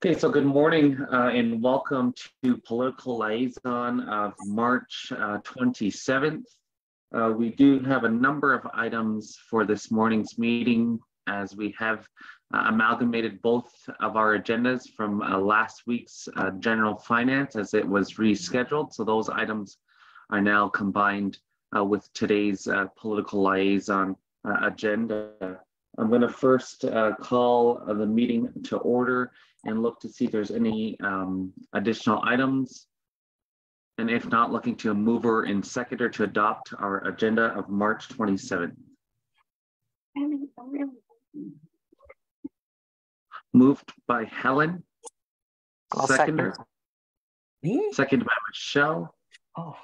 Okay, so good morning uh, and welcome to Political Liaison of March uh, 27th. Uh, we do have a number of items for this morning's meeting as we have uh, amalgamated both of our agendas from uh, last week's uh, general finance as it was rescheduled. So those items are now combined with today's political liaison agenda. I'm going to first call the meeting to order and look to see if there's any um, additional items. And if not, looking to a mover and seconder to adopt our agenda of March 27th. Moved by Helen. I'll seconder. Second. Me? Seconded by Michelle. Oh.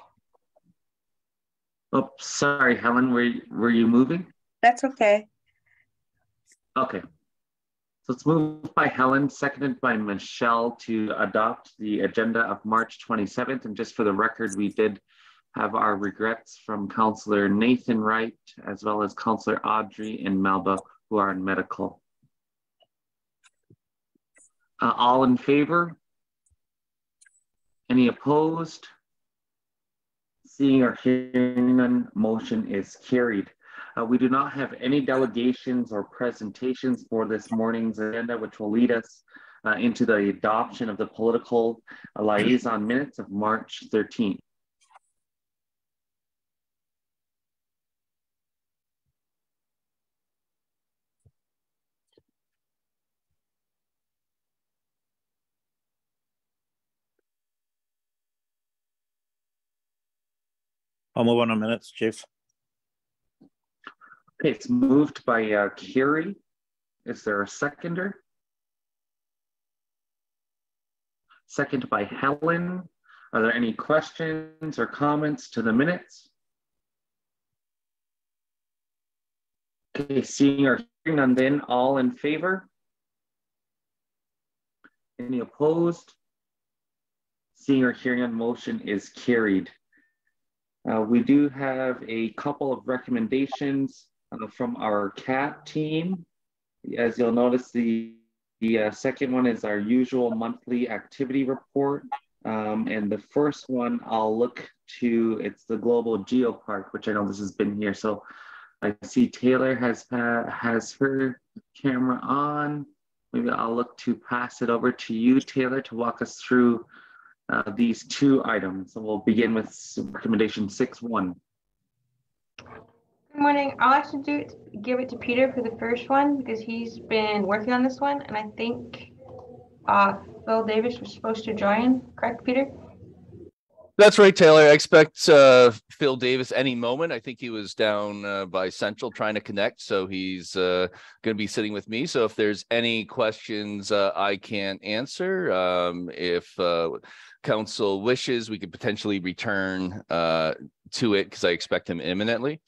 Oh, sorry, Helen, were, were you moving? That's okay. Okay, so it's moved by Helen, seconded by Michelle to adopt the agenda of March 27th. And just for the record, we did have our regrets from Councillor Nathan Wright, as well as Councillor Audrey and Melba, who are in medical. Uh, all in favor? Any opposed? Seeing or hearing none, motion is carried. Uh, we do not have any delegations or presentations for this morning's agenda, which will lead us uh, into the adoption of the political liaison minutes of March 13th. I'll move on a minutes, Chief. It's moved by uh, Carrie. Is there a seconder? Second by Helen. Are there any questions or comments to the minutes? Okay, seeing or hearing none then, all in favor? Any opposed? Seeing or hearing on motion is carried. Uh, we do have a couple of recommendations uh, from our CAP team. As you'll notice, the, the uh, second one is our usual monthly activity report. Um, and the first one I'll look to, it's the Global Geopark, which I know this has been here. So I see Taylor has, uh, has her camera on. Maybe I'll look to pass it over to you, Taylor, to walk us through uh, these two items. So we'll begin with recommendation 6-1. Morning. I'll actually do it, give it to Peter for the first one because he's been working on this one, and I think uh, Phil Davis was supposed to join. Correct, Peter? That's right, Taylor. I expect uh, Phil Davis any moment. I think he was down uh, by Central trying to connect, so he's uh, going to be sitting with me. So if there's any questions uh, I can't answer, um, if uh, council wishes, we could potentially return uh, to it because I expect him imminently.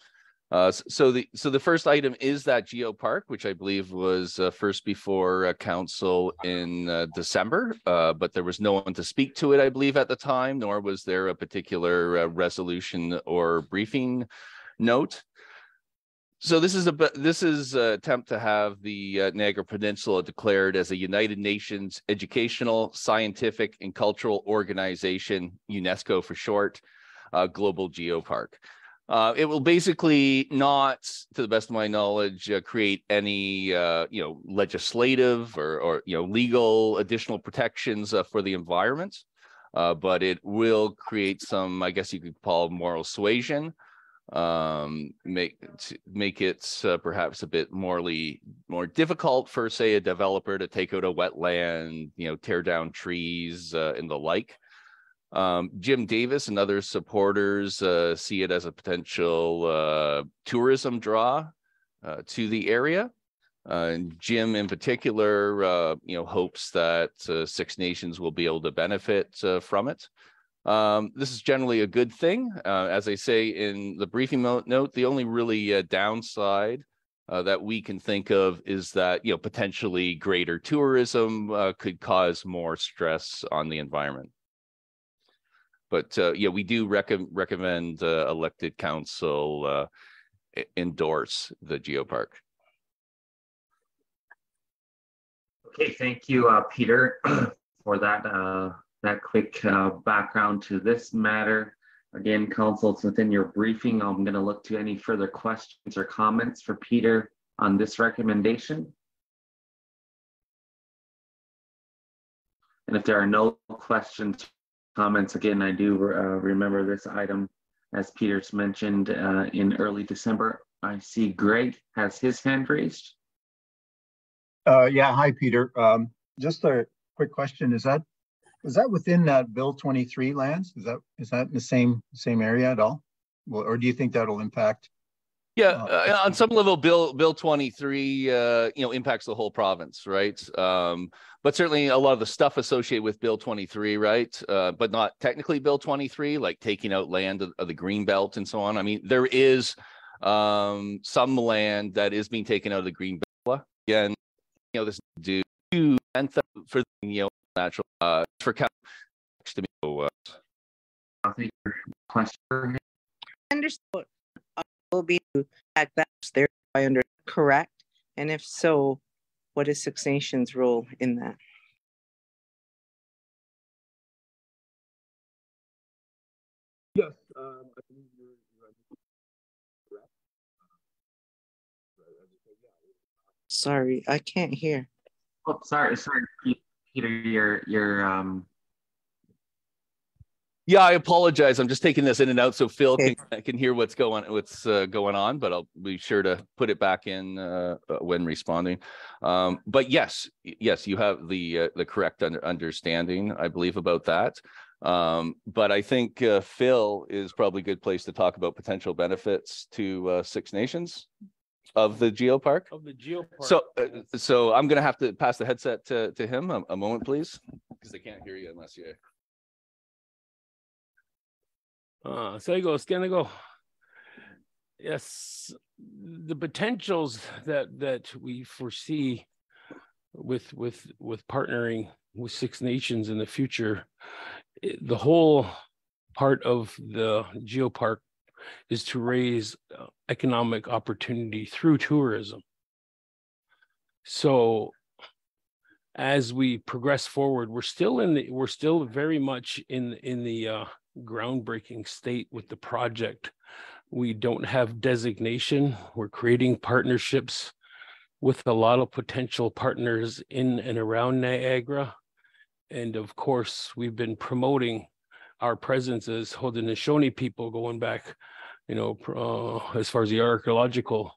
Uh, so the so the first item is that Geo Park, which I believe was uh, first before uh, council in uh, December, uh, but there was no one to speak to it, I believe, at the time, nor was there a particular uh, resolution or briefing note. So this is a this is an attempt to have the Niagara Peninsula declared as a United Nations educational, scientific, and cultural organization, UNESCO for short, global geopark. Uh, it will basically not, to the best of my knowledge, uh, create any uh, you know legislative or, or you know legal additional protections uh, for the environment, uh, but it will create some, I guess you could call moral suasion, um, make make it uh, perhaps a bit morally more difficult for say a developer to take out a wetland, you know, tear down trees and the like. Um, Jim Davis and other supporters uh, see it as a potential uh, tourism draw uh, to the area. Uh, and Jim, in particular, uh, you know, hopes that uh, Six Nations will be able to benefit from it. Um, this is generally a good thing. as I say in the briefing note, the only really downside that we can think of is that you know potentially greater tourism could cause more stress on the environment but uh, yeah, we do rec- recommend uh, elected council uh, endorse the geopark. Okay, thank you, uh, Peter, for that, uh, that quick, uh, background to this matter. Again, council, it's within your briefing. I'm gonna look to any further questions or comments for Peter on this recommendation. And if there are no questions, comments, again, I do, uh, remember this item, as Peter's mentioned, uh, in early December. I see Greg has his hand raised. Uh, yeah, hi, Peter. Um, just a quick question. Is that, is that within that Bill twenty-three lands? Is that, is that in the same, same area at all? Well, or do you think that'll impact? Yeah, Uh, uh, on some level, Bill, Bill twenty-three, uh, you know, impacts the whole province, right? Um, but certainly a lot of the stuff associated with Bill twenty-three, right? Uh, but not technically Bill twenty-three, like taking out land of, of the green belt and so on. I mean, there is um, some land that is being taken out of the green belt. Again, you know, this due to and for you know natural uh for count to be uh, I think your question, Understood. Uh, Will be back that's there, I under, correct? And if so, what is Six Nations role in that? Yes. I think you're correct. Sorry, I can't hear. oh, sorry, sorry, Peter, you're, you're, um, Yeah, I apologize. I'm just taking this in and out so Phil Okay. can, can hear what's going, what's uh, going on, but I'll be sure to put it back in uh, uh, when responding. Um, but yes, yes, you have the, uh, the correct under, understanding, I believe about that. Um, but I think uh, Phil is probably a good place to talk about potential benefits to uh, Six Nations of the Geopark. of the geo. So, uh, so I'm gonna have to pass the headset to, to him. A, a moment, please, because I can't hear you unless you. Uh, so you go, scan go. Yes, the potentials that that we foresee with with with partnering with Six Nations in the future, i- the whole part of the geopark is to raise uh, economic opportunity through tourism. So as we progress forward, we're still in the we're still very much in in the uh, groundbreaking state with the project. We don't have designation. We're creating partnerships with a lot of potential partners in and around Niagara. And of course, we've been promoting our presence as Haudenosaunee people going back, you know, uh, as far as the archaeological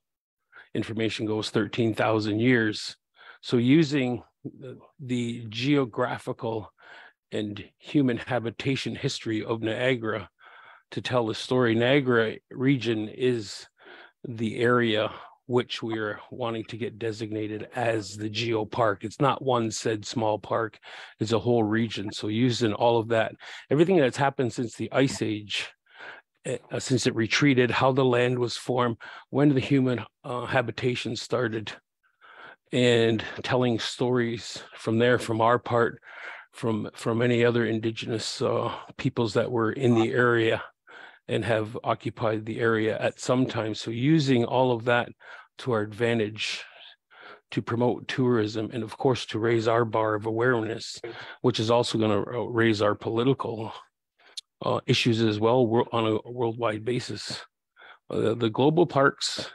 information goes, 13,000 years. So using the- the geographical and human habitation history of Niagara to tell the story. Niagara region is the area which we are wanting to get designated as the geopark. It's not one said small park, it's a whole region. So using all of that, everything that's happened since the ice age, eh, uh, since it retreated, how the land was formed, when the human uh, habitation started, and telling stories from there, from our part, from from any other indigenous uh, peoples that were in the area and have occupied the area at some time. So using all of that to our advantage to promote tourism and of course to raise our bar of awareness, which is also going to raise our political uh, issues as well on a worldwide basis. Uh, the global parks,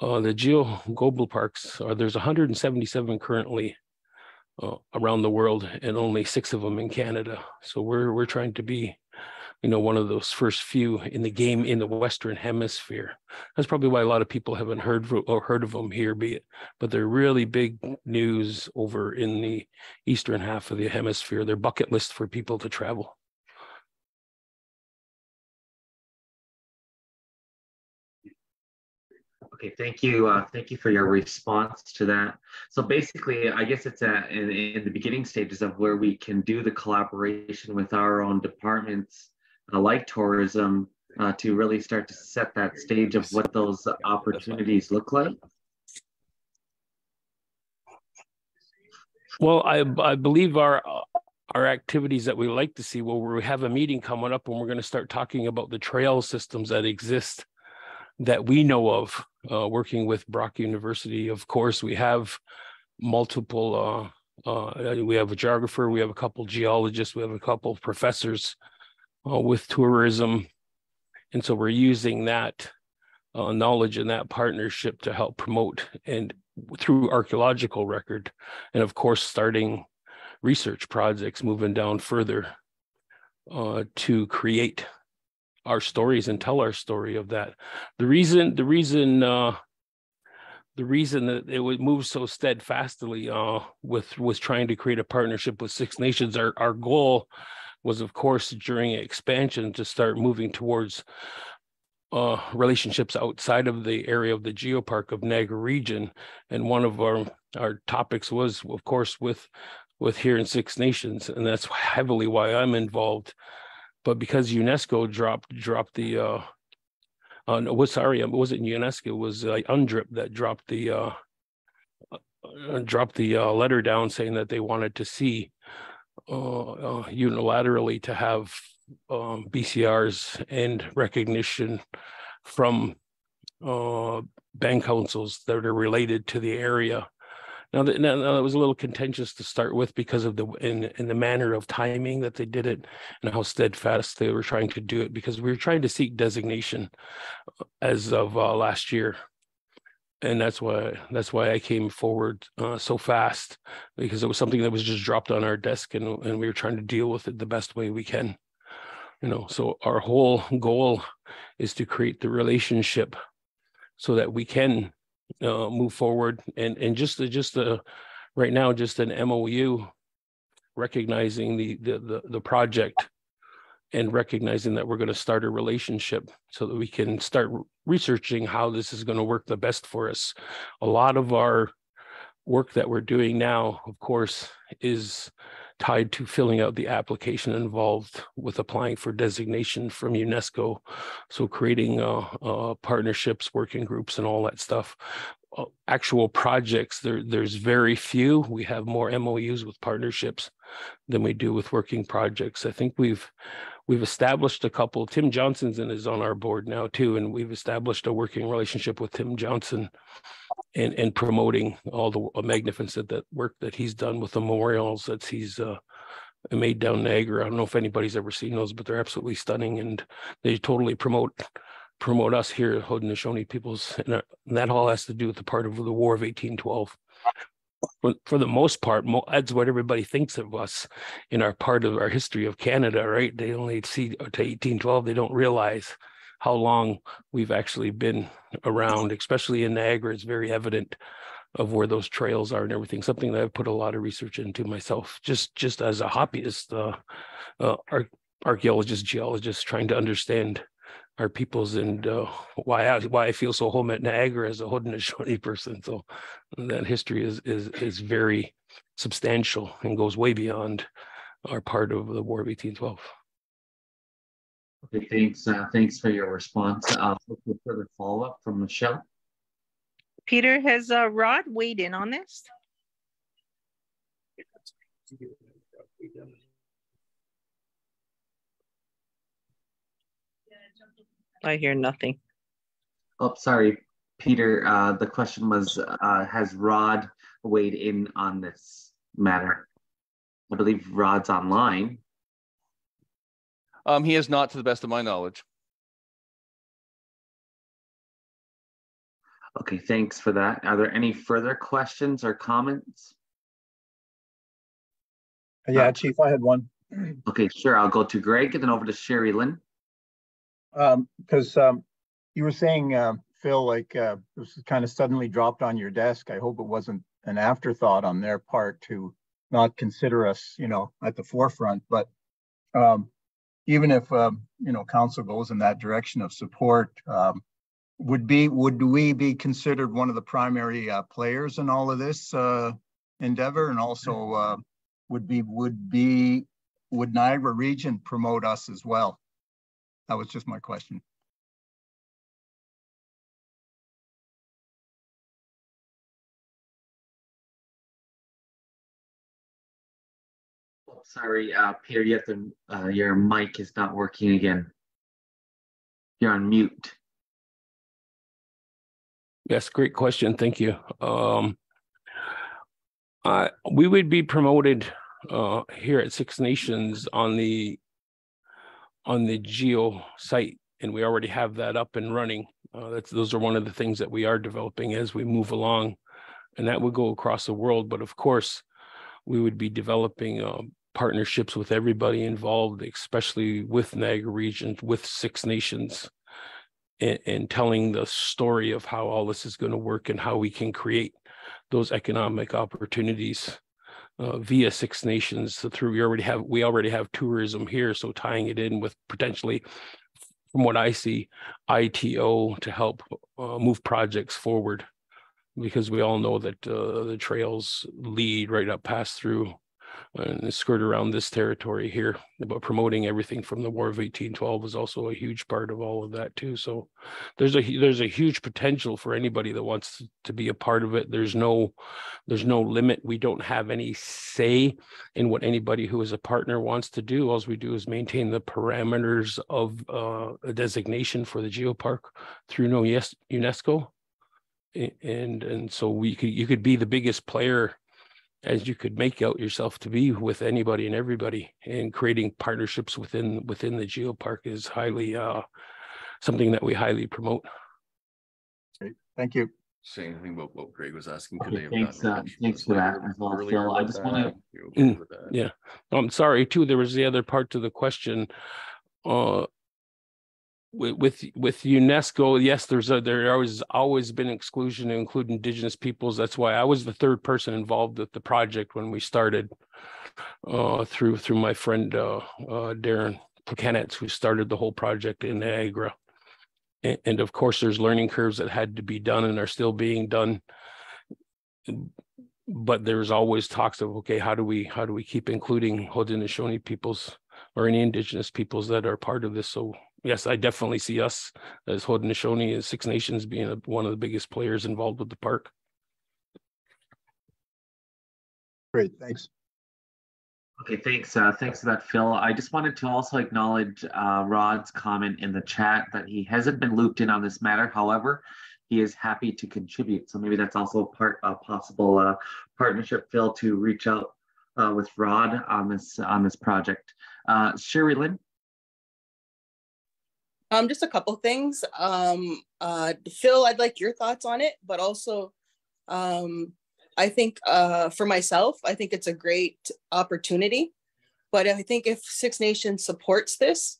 uh, the geo global parks, uh, there's 177 currently uh, around the world and only six of them in Canada. So we're we're trying to be, you know, one of those first few in the game in the Western Hemisphere. That's probably why a lot of people haven't heard or heard of them here, be it, but they're really big news over in the eastern half of the hemisphere. They're bucket list for people to travel. Okay, thank you. Uh, thank you for your response to that. So basically, I guess it's uh in, in the beginning stages of where we can do the collaboration with our own departments, uh, like tourism, uh, to really start to set that stage of what those opportunities look like. Well, I I believe our our activities that we like to see. Well, we have a meeting coming up, and we're going to start talking about the trail systems that exist that we know of. Uh, working with Brock University, of course, we have multiple uh, uh, we have a geographer, we have a couple geologists, we have a couple professors uh, with tourism. And so we're using that uh, knowledge and that partnership to help promote and through archaeological record. And of course, starting research projects moving down further uh, to create our stories and tell our story of that. The reason, the reason, uh, the reason that it would move so steadfastly uh, with was trying to create a partnership with Six Nations. Our our goal was, of course, during expansion to start moving towards uh, relationships outside of the area of the geopark of Niagara region. And one of our our topics was, of course, with with here in Six Nations, and that's heavily why I'm involved. But because UNESCO dropped dropped the uh, uh no, sorry, it wasn't UNESCO, it was uh, UNDRIP that dropped the uh, uh, dropped the uh, letter down saying that they wanted to see uh, uh, unilaterally to have um, BCRs and recognition from uh, band councils that are related to the area. Now that, now that was a little contentious to start with because of the in, in the manner of timing that they did it and how steadfast they were trying to do it because we were trying to seek designation uh, as of uh, last year. And that's why that's why I came forward uh, so fast because it was something that was just dropped on our desk and and we were trying to deal with it the best way we can you know. So our whole goal is to create the relationship so that we can uh, move forward and and just just the right now just an MOU recognizing the the the, the project and recognizing that we're going to start a relationship so that we can start researching how this is going to work the best for us. A lot of our work that we're doing now, of course, is tied to filling out the application involved with applying for designation from UNESCO. So creating uh, uh, partnerships, working groups, and all that stuff. Uh, actual projects, there, there's very few. We have more MOUs with partnerships than we do with working projects. I think we've we've established a couple. Tim Johnson's is on our board now too, and we've established a working relationship with Tim Johnson, and and promoting all the magnificent that work that he's done with the memorials that he's uh, made down Niagara. I don't know if anybody's ever seen those, but they're absolutely stunning, and they totally promote promote us here at Haudenosaunee peoples, and, uh, and that all has to do with the part of the War of 1812 for, for the most part, that's what everybody thinks of us in our part of our history of Canada, right? They only see to 1812, they don't realize how long we've actually been around, especially in Niagara. It's very evident of where those trails are and everything. Something that I've put a lot of research into myself, just just as a hobbyist, uh, uh, archaeologist, geologist, trying to understand our peoples and uh, why I why I feel so home at Niagara as a Haudenosaunee person. So that history is is is very substantial and goes way beyond our part of the War of 1812. Okay, thanks. Uh, thanks for your response. Uh, further follow up from Michelle. Peter, has uh, Rod weighed in on this? I hear nothing. Oh, sorry, Peter. Uh, the question was, uh, has Rod weighed in on this matter? I believe Rod's online. Um, he is not, to the best of my knowledge. Okay, thanks for that. Are there any further questions or comments? Yeah, uh, Chief, I had one. Okay, sure. I'll go to Greg and then over to Sherry Lynn because um, um, you were saying, uh, Phil, like uh, this was kind of suddenly dropped on your desk. I hope it wasn't an afterthought on their part to not consider us, you know, at the forefront. But um, even if um, you know council goes in that direction of support, um, would be would we be considered one of the primary uh, players in all of this uh, endeavor, and also uh, would be would be would Niagara Region promote us as well? That was just my question. Oh, sorry, uh, Peter, you have to, uh, your mic is not working again. You're on mute. Yes, great question. Thank you. Um, Uh, we would be promoted uh, here at Six Nations on the on the geo site, and we already have that up and running. Uh, that's those are one of the things that we are developing as we move along, and that would go across the world. But of course, we would be developing uh, partnerships with everybody involved, especially with Niagara Region, with Six Nations, and, and telling the story of how all this is going to work and how we can create those economic opportunities uh, via Six Nations. Through we already have we already have tourism here, so tying it in with potentially, from what I see, ITO to help uh, move projects forward, because we all know that uh, the trails lead right up past through and skirt around this territory here. But promoting everything from the War of 1812 was also a huge part of all of that too. So there's a there's a huge potential for anybody that wants to be a part of it. There's no there's no limit. We don't have any say in what anybody who is a partner wants to do. All we do is maintain the parameters of uh, a designation for the geopark through no yes UNESCO. And and so we could you could be the biggest player as you could make out yourself to be with anybody and everybody and creating partnerships within within the geopark is highly uh something that we highly promote Great. Thank you. Saying anything about what Greg was asking. could Okay, thanks, gotten uh, thanks for that as well, Phil. I just wanna- Mm, yeah. i'm sorry too there was the other part to the question uh with with, UNESCO, yes, there's a there always always been exclusion to include indigenous peoples. That's why I was the third person involved with the project when we started. Uh, through through my friend uh, uh, Darren Platakis, who started the whole project in Niagara. And, and of course, there's learning curves that had to be done and are still being done. But there's always talks of okay, how do we how do we keep including Haudenosaunee peoples or any indigenous peoples that are part of this? So yes, I definitely see us as Haudenosaunee and Six Nations being a, one of the biggest players involved with the park. Great, thanks. Okay, thanks. Uh, thanks for that, Phil. I just wanted to also acknowledge uh, Rod's comment in the chat that he hasn't been looped in on this matter. However, he is happy to contribute. So maybe that's also part a possible uh, partnership, Phil, to reach out uh, with Rod on this on this project. Uh, Sherry Lynn. Um, just a couple things. Um, uh, Phil, I'd like your thoughts on it, but also, um, I think uh, for myself, I think it's a great opportunity. But I think if Six Nations supports this,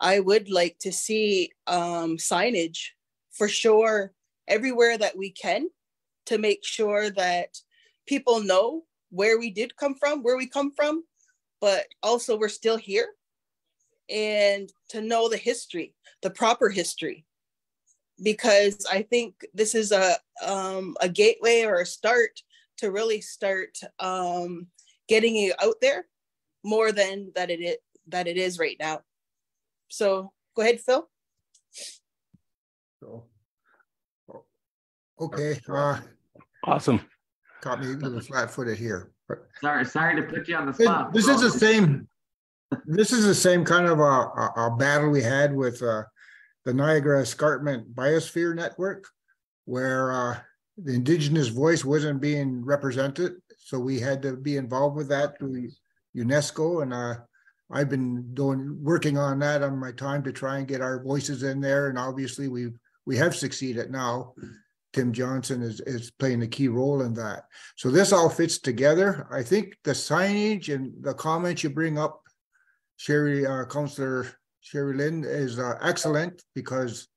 I would like to see um, signage for sure everywhere that we can to make sure that people know where we did come from, where we come from, but also we're still here and to know the history, the proper history. Because I think this is a um, a gateway or a start to really start um, getting it out there more than that it is, that it is right now. So go ahead, Phil. So, oh, okay, uh, Awesome. caught me a little flat footed here. Sorry, sorry to put you on the This spot. this is the same, this is the same kind of a, a, a battle we had with, uh, the Niagara Escarpment Biosphere Network, where, uh, the indigenous voice wasn't being represented, so we had to be involved with that through UNESCO, and, uh, I've been doing, working on that on my time to try and get our voices in there, and obviously we, we have succeeded now. Tim Johnson is, is playing a key role in that. So this all fits together. I think the signage and the comments you bring up, Sherry, uh, Counselor Sherry Lynn is uh, excellent because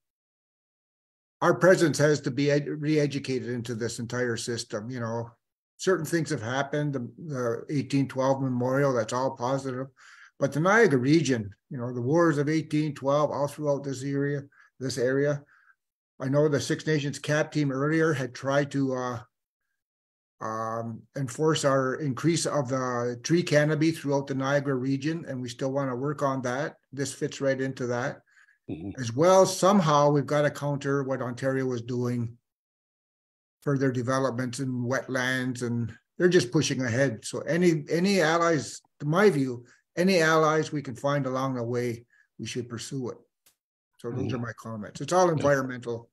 our presence has to be ed- re-educated into this entire system, you know. Certain things have happened, the, the eighteen twelve memorial, that's all positive. But the Niagara region, you know, the wars of eighteen twelve all throughout this area, this area. I know the Six Nations cap team earlier had tried to uh um enforce our increase of the tree canopy throughout the Niagara region, and we still want to work on that. This fits right into that. Mhm. As well, somehow we've got to counter what Ontario was doing for their developments in wetlands, and they're just pushing ahead. So any any allies, to my view, any allies we can find along the way, we should pursue it. So those are my comments. It's all environmental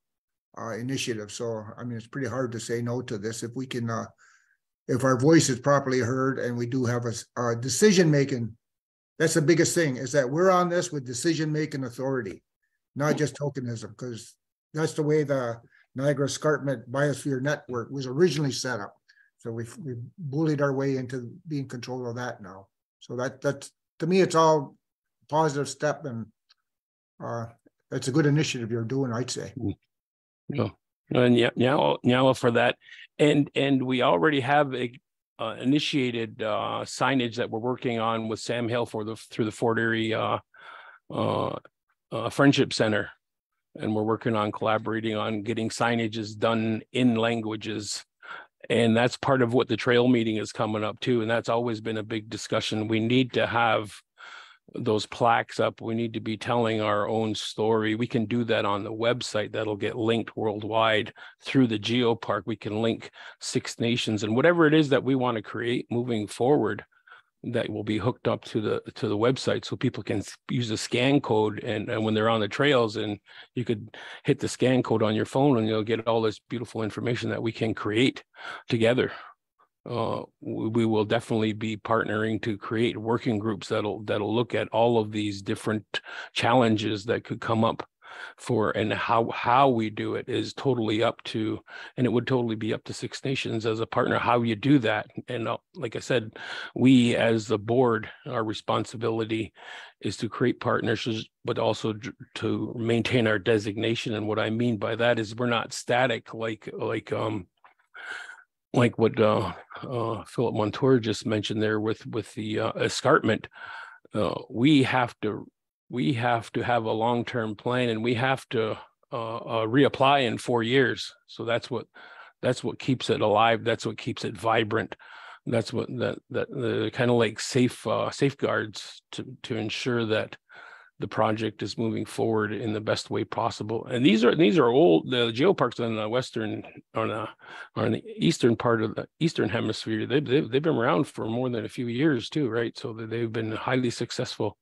uh initiative. So I mean, it's pretty hard to say no to this. If we can uh if our voice is properly heard and we do have a, a decision making. That's the biggest thing is that we're on this with decision making authority, not just tokenism, because that's the way the Niagara Escarpment Biosphere Network was originally set up. So we've, we've bullied our way into being control of that now. So that that's to me, it's all positive step and uh, it's a good initiative you're doing, I'd say. Yeah. And yeah, now, now for that, and and we already have a uh, initiated uh, signage that we're working on with Sam Hill for the through the Fort Erie uh, uh, uh, Friendship Center, and we're working on collaborating on getting signages done in languages, and that's part of what the trail meeting is coming up too, and that's always been a big discussion. We need to have those plaques up. We need to be telling our own story. We can do that on the website that'll get linked worldwide through the geopark. We can link Six Nations and whatever it is that we want to create moving forward that will be hooked up to the to the website so people can use the scan code and, and when they're on the trails and you could hit the scan code on your phone and you'll get all this beautiful information that we can create together uh, we, will definitely be partnering to create working groups that'll that'll look at all of these different challenges that could come up for and how how we do it is totally up to and it would totally be up to six nations as a partner how you do that. And uh, like i said we as the board our responsibility is to create partnerships but also to maintain our designation. And what i mean by that is we're not static like like um like what uh, uh, Philip Montour just mentioned there with with the uh, escarpment, uh, we have to we have to have a long term plan, and we have to uh, uh, reapply in four years. So that's what that's what keeps it alive. That's what keeps it vibrant. That's what that that the kind of like safe safeguards to to ensure that the project is moving forward in the best way possible. And these are these are old the geoparks on the western on the on the eastern part of the eastern hemisphere. They've, they've they've been around for more than a few years too, right? So they've been highly successful.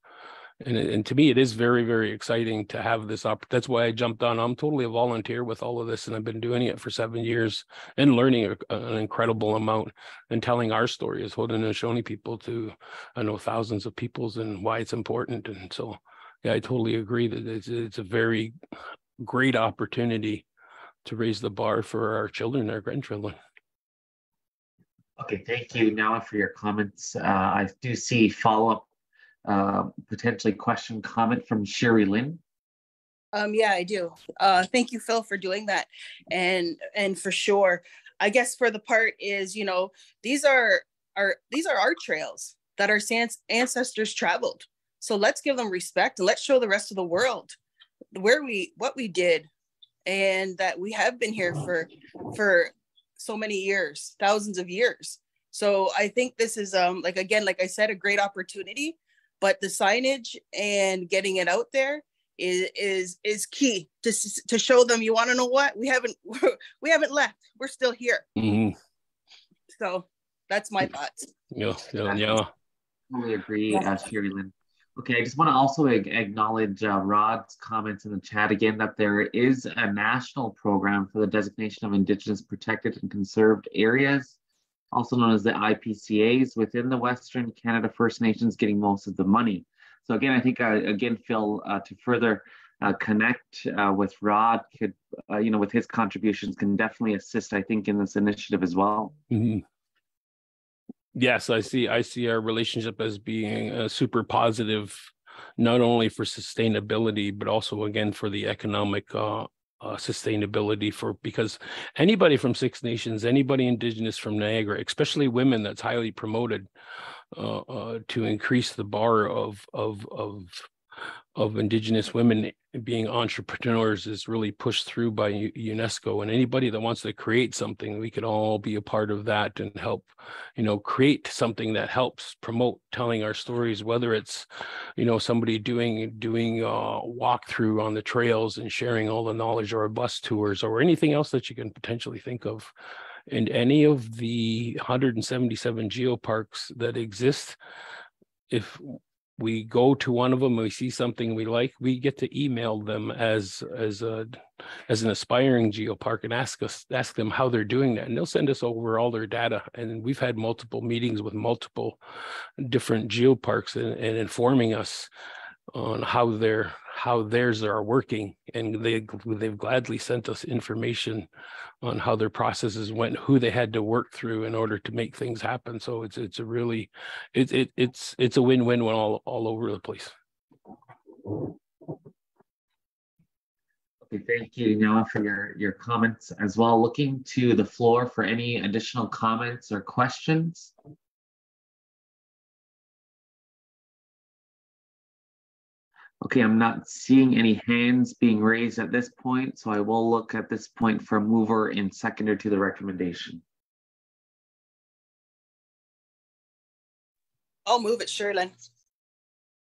And, and to me, it is very, very exciting to have this op. That's why I jumped on. I'm totally a volunteer with all of this, and I've been doing it for seven years and learning a, an incredible amount and telling our story as Haudenosaunee people to, I know, thousands of peoples and why it's important. And so yeah, I totally agree that it's, it's a very great opportunity to raise the bar for our children, our grandchildren. Okay, thank you, Nala, for your comments. Uh, I do see follow-up, uh, potentially question comment from Sherry Lynn. Um, yeah, I do. Uh, thank you, Phil, for doing that. And and for sure, I guess for the part is, you know, these are our these are our trails that our ancestors traveled. So let's give them respect and let's show the rest of the world where we what we did and that we have been here for for so many years, thousands of years. So I think this is um like again like I said a great opportunity, but the signage and getting it out there is is is key to to show them you want to know what we haven't we haven't left we're still here mm-hmm. so that's my thoughts yeah yeah yeah totally agree yeah. uh, Sherry Lynn. Okay, I just want to also acknowledge uh, Rod's comments in the chat again that there is a national program for the designation of Indigenous protected and conserved areas, also known as the IPCAs, within the Western Canada First Nations getting most of the money. So again, I think, uh, again, Phil, uh, to further uh, connect uh, with Rod, could, uh, you know, with his contributions can definitely assist, I think, in this initiative as well. Mm -hmm yes i see i see our relationship as being a super positive not only for sustainability but also again for the economic uh, uh, sustainability for because anybody from six nations anybody indigenous from niagara especially women that's highly promoted uh, uh to increase the bar of of of of indigenous women being entrepreneurs is really pushed through by UNESCO. And anybody that wants to create something we could all be a part of that and help you know create something that helps promote telling our stories whether it's you know somebody doing doing a walkthrough on the trails and sharing all the knowledge or bus tours or anything else that you can potentially think of. And any of the 177 geoparks that exist if we go to one of them, we see something we like, we get to email them as as a as an aspiring geopark and ask us ask them how they're doing that, and they'll send us over all their data. And we've had multiple meetings with multiple different geoparks and, and informing us on how their how theirs are working, and they they've gladly sent us information on how their processes went, who they had to work through in order to make things happen. So it's it's a really it, it it's it's a win-win all all over the place. Okay, thank you, Noah, for your, your comments as well. Looking to the floor for any additional comments or questions. Okay, I'm not seeing any hands being raised at this point, so I will look at this point for mover and seconder to the recommendation. I'll move it, Sherlyn.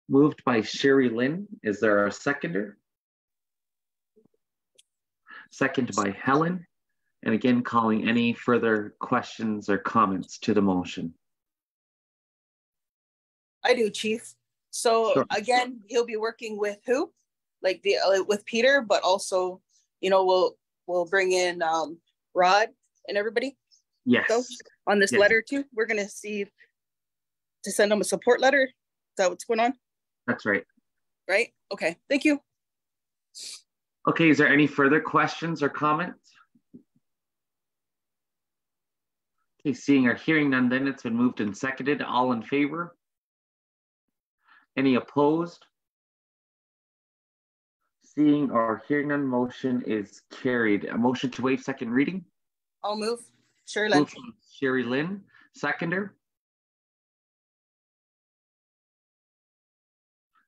Moved by Sherry Lynn. Is there a seconder? Second by Helen. And again, calling any further questions or comments to the motion. I do, Chief. So Sure. again, he'll be working with who? Like the uh, with Peter, but also, you know, we'll we'll bring in um, Rod and everybody Yes, go on this Yes. letter too. We're gonna see to send them a support letter. Is that what's going on? that's right. Right? Okay. Thank you. Okay, is there any further questions or comments? Okay, seeing or hearing none, then it's been moved and seconded. All in favor? Any opposed? Seeing or hearing none, motion is carried. A motion to waive second reading? I'll move. Moved by Sherry Lynn, seconder.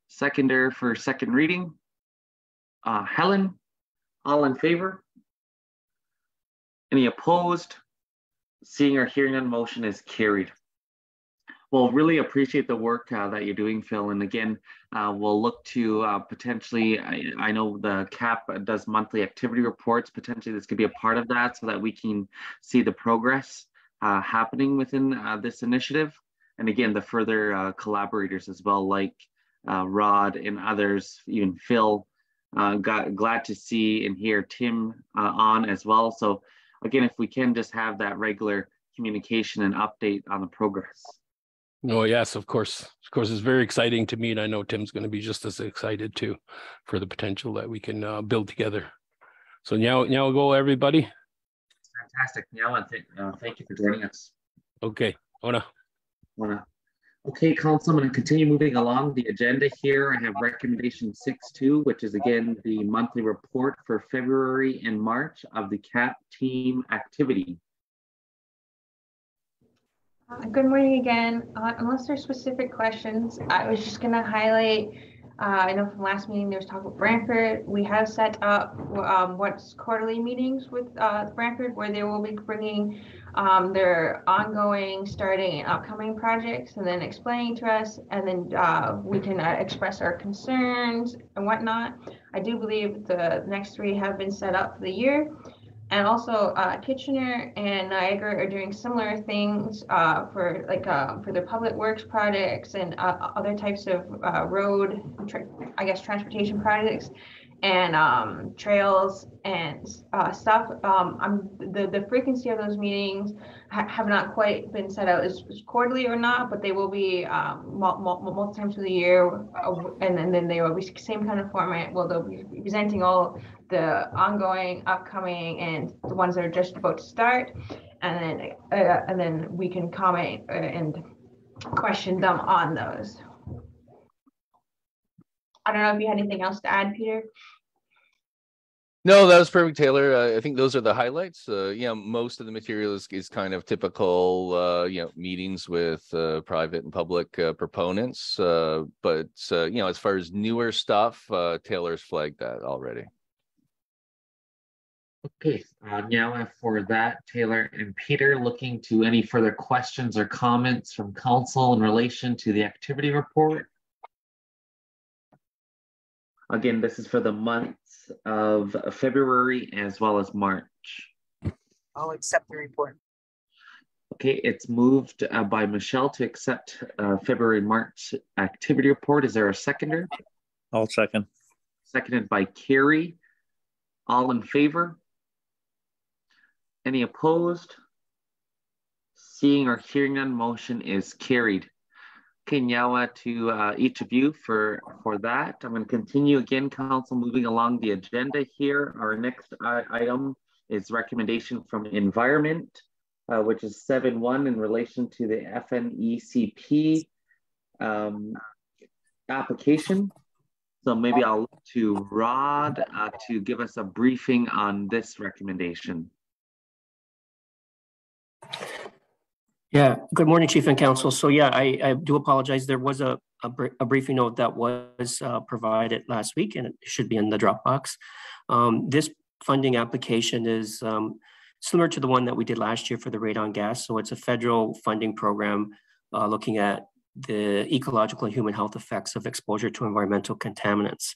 Seconder for second reading. Uh, Helen, all in favor? Any opposed? Seeing or hearing none, motion is carried. Well, really appreciate the work uh, that you're doing, Phil. And again, uh, we'll look to uh, potentially, I, I know the CAP does monthly activity reports. Potentially this could be a part of that so that we can see the progress uh, happening within uh, this initiative. And again, the further uh, collaborators as well, like Rod and others, even Phil, got, glad to see and hear Tim on as well. So again, if we can just have that regular communication and update on the progress. Oh yes, of course. Of course, it's very exciting to me, and I know Tim's going to be just as excited too for the potential that we can uh, build together. So now, now go everybody. Fantastic. Now, and th- uh, thank you for joining us. Okay, Ona. Wanna- Okay, Council, I'm going to continue moving along the agenda here. I have recommendation six two, which is again the monthly report for February and March of the CAP team activity. Uh, Good morning again. Uh, Unless there's specific questions, I was just gonna highlight, uh, I know from last meeting, there was talk about Brantford. We have set up um, what's quarterly meetings with uh, Brantford where they will be bringing um, their ongoing, starting and upcoming projects and then explaining to us. And then uh, we can uh, express our concerns and whatnot. I do believe the next three have been set up for the year. And also uh, Kitchener and Niagara are doing similar things uh, for like uh, for their public works projects and uh, other types of uh, road, I guess, transportation projects and um, trails and uh, stuff. Um, I'm the the frequency of those meetings ha- have not quite been set out as, as quarterly or not, but they will be um, mul- mul- multiple times through the year, uh, and then, then they will be same kind of format. Well, they'll be presenting all the ongoing, upcoming, and the ones that are just about to start, and then uh, and then we can comment uh, and question them on those. I don't know if you had anything else to add, Peter. No, that was perfect, Taylor. Uh, I think those are the highlights. Uh, yeah, most of the material is, is kind of typical, uh, you know, meetings with uh, private and public uh, proponents. Uh, but uh, you know, as far as newer stuff, uh, Taylor's flagged that already. Okay, uh, now for that, Taylor and Peter, looking to any further questions or comments from council in relation to the activity report. Again, this is for the months of February as well as March. I'll accept the report. Okay, it's moved uh, by Michelle to accept uh, February, March activity report. Is there a seconder? I'll second. Seconded by Carrie. All in favor? Any opposed? Seeing or hearing none, motion is carried. Uh, to uh, each of you for, for that. I'm going to continue again, Council, moving along the agenda here. Our next uh, item is recommendation from Environment uh, which is 7-1 in relation to the FNECP um, application. So maybe I'll look to Rod uh, to give us a briefing on this recommendation. Yeah, good morning, Chief and Council. So yeah, I, I do apologize. There was a, a, br a briefing note that was uh, provided last week and it should be in the Dropbox. Um, this funding application is um, similar to the one that we did last year for the radon gas. So it's a federal funding program uh, looking at the ecological and human health effects of exposure to environmental contaminants.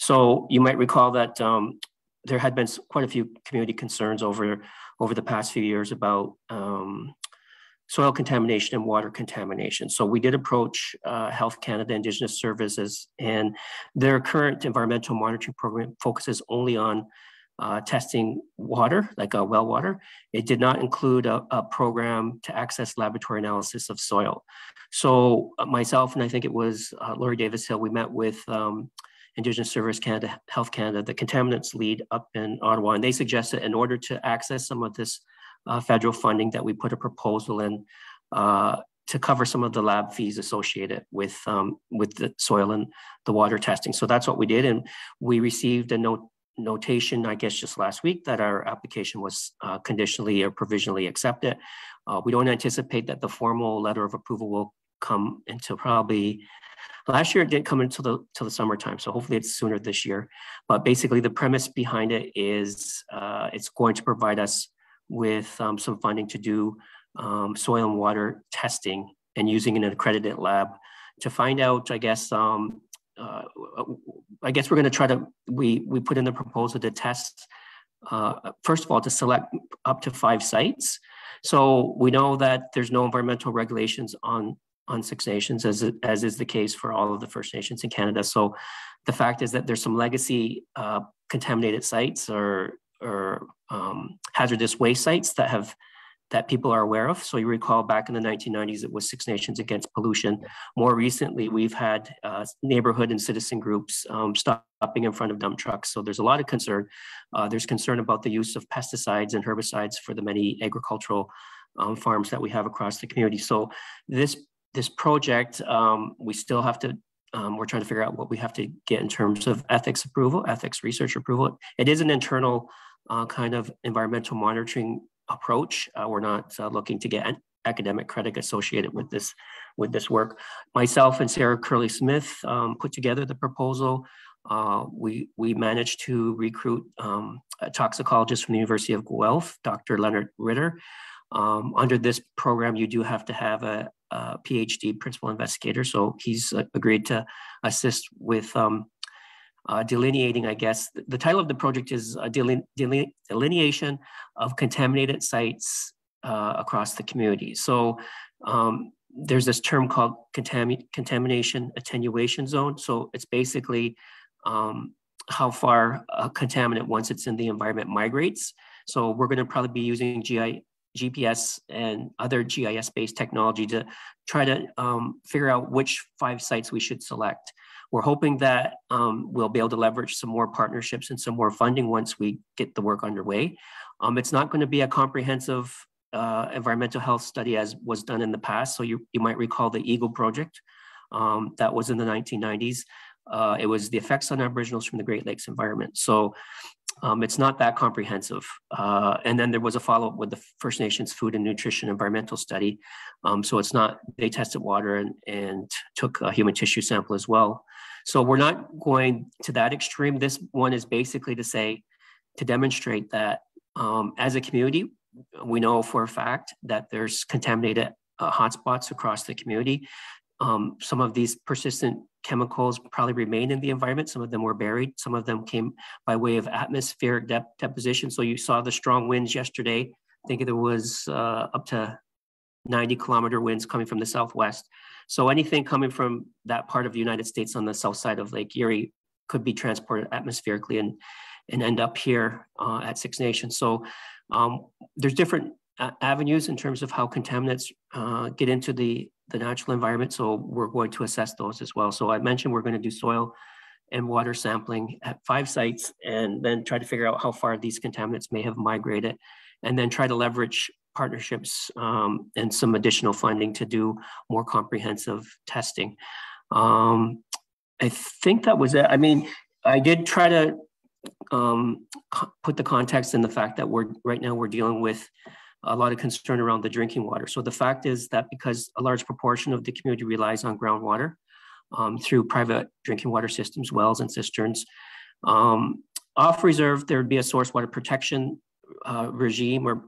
So you might recall that um, there had been quite a few community concerns over, over the past few years about um, soil contamination and water contamination. So we did approach uh, Health Canada Indigenous Services and their current environmental monitoring program focuses only on uh, testing water, like uh, well water. It did not include a, a, program to access laboratory analysis of soil. So uh, myself, and I think it was uh, Lori Davis Hill, we met with um, Indigenous Service Canada, Health Canada, the contaminants lead up in Ottawa, and they suggested in order to access some of this uh, federal funding that we put a proposal in uh, to cover some of the lab fees associated with um, with the soil and the water testing. So that's what we did, and we received a note notation, I guess, just last week that our application was uh, conditionally or provisionally accepted. Uh, we don't anticipate that the formal letter of approval will come until probably last year it didn't come until the till the summertime so hopefully it's sooner this year but basically the premise behind it is uh, it's going to provide us with um, some funding to do um, soil and water testing and using an accredited lab to find out i guess um, uh, I guess we're going to try to, we, we put in the proposal to test, uh, first of all, to select up to five sites. So we know that there's no environmental regulations on, on Six Nations, as, as is the case for all of the First Nations in Canada. So the fact is that there's some legacy uh, contaminated sites or, or um, hazardous waste sites that have that people are aware of. So you recall back in the 1990s, it was Six Nations Against Pollution. More recently, we've had uh, neighborhood and citizen groups um, stopping in front of dump trucks. So there's a lot of concern. Uh, there's concern about the use of pesticides and herbicides for the many agricultural um, farms that we have across the community. So this, this project, um, we still have to um, we're trying to figure out what we have to get in terms of ethics approval, ethics research approval. It is an internal uh, kind of environmental monitoring approach. Uh, we're not uh, looking to get academic credit associated with this with this work. Myself and Sarah Curley Smith um, put together the proposal. Uh, we we managed to recruit um, a toxicologist from the University of Guelph, Dr. Leonard Ritter. Um, under this program, you do have to have a, a PhD principal investigator, so he's uh, agreed to assist with um, uh, delineating, I guess, the title of the project is uh, deline deline delineation of contaminated sites uh, across the community. So um, there's this term called contam contamination attenuation zone. So it's basically um, how far a contaminant, once it's in the environment, migrates. So we're going to probably be using GI, GPS and other GIS-based technology to try to um, figure out which five sites we should select. We're hoping that um, we'll be able to leverage some more partnerships and some more funding once we get the work underway. Um, it's not going to be a comprehensive uh, environmental health study as was done in the past. So you, you might recall the EAGLE project um, that was in the 1990s. Uh, it was the effects on Aboriginals from the Great Lakes environment. So um, it's not that comprehensive. Uh, and then there was a follow-up with the First Nations Food and Nutrition Environmental Study. Um, so it's not, they tested water and, and took a human tissue sample as well. So we're not going to that extreme. This one is basically to say, to demonstrate that um, as a community, we know for a fact that there's contaminated uh, hotspots across the community. Um, some of these persistent chemicals probably remain in the environment. Some of them were buried. Some of them came by way of atmospheric deposition. So you saw the strong winds yesterday. I think there was uh, up to 90 kilometer winds coming from the southwest. So anything coming from that part of the United States on the south side of Lake Erie could be transported atmospherically and, and end up here uh, at Six Nations. So um, there's different avenues in terms of how contaminants uh, get into the, the natural environment. So we're going to assess those as well. So I mentioned we're going to do soil and water sampling at five sites and then try to figure out how far these contaminants may have migrated and then try to leverage partnerships um, and some additional funding to do more comprehensive testing. Um, I think that was it. I mean, I did try to um, put the context in the fact that we're right now we're dealing with a lot of concern around the drinking water. So the fact is that because a large proportion of the community relies on groundwater um, through private drinking water systems, wells and cisterns, um, off reserve, there would be a source water protection uh, regime or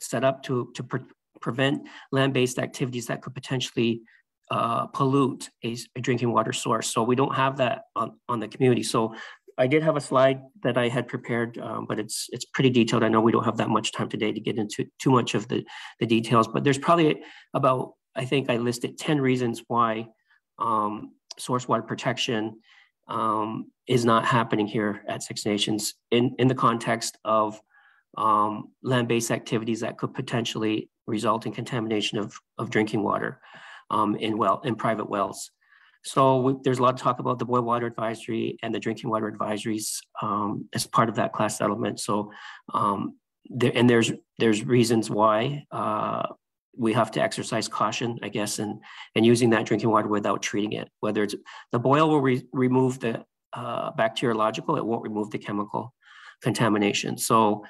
set up to, to pre prevent land-based activities that could potentially uh, pollute a, a, drinking water source. So we don't have that on, on the community. So I did have a slide that I had prepared, um, but it's it's pretty detailed. I know we don't have that much time today to get into too much of the, the details, but there's probably about, I think I listed 10 reasons why um, source water protection um, is not happening here at Six Nations in, in the context of um, land-based activities that could potentially result in contamination of, of drinking water um, in well in private wells. So we, there's a lot of talk about the boil water advisory and the drinking water advisories um, as part of that class settlement. So um, there, and there's there's reasons why uh, we have to exercise caution, I guess, and and using that drinking water without treating it. Whether it's the boil will re remove the uh, bacteriological, it won't remove the chemical contamination. So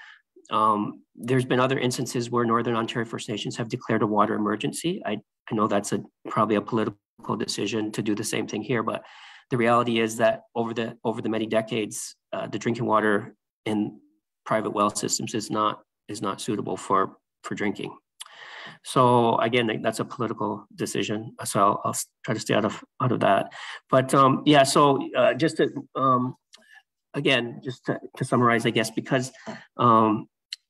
um, there's been other instances where Northern Ontario First Nations have declared a water emergency. I, I know that's a probably a political decision to do the same thing here. But the reality is that over the over the many decades, uh, the drinking water in private well systems is not is not suitable for for drinking. So again, that's a political decision. So I'll, I'll try to stay out of out of that. But um, yeah, so uh, just to um, again, just to, to, summarize, I guess, because um,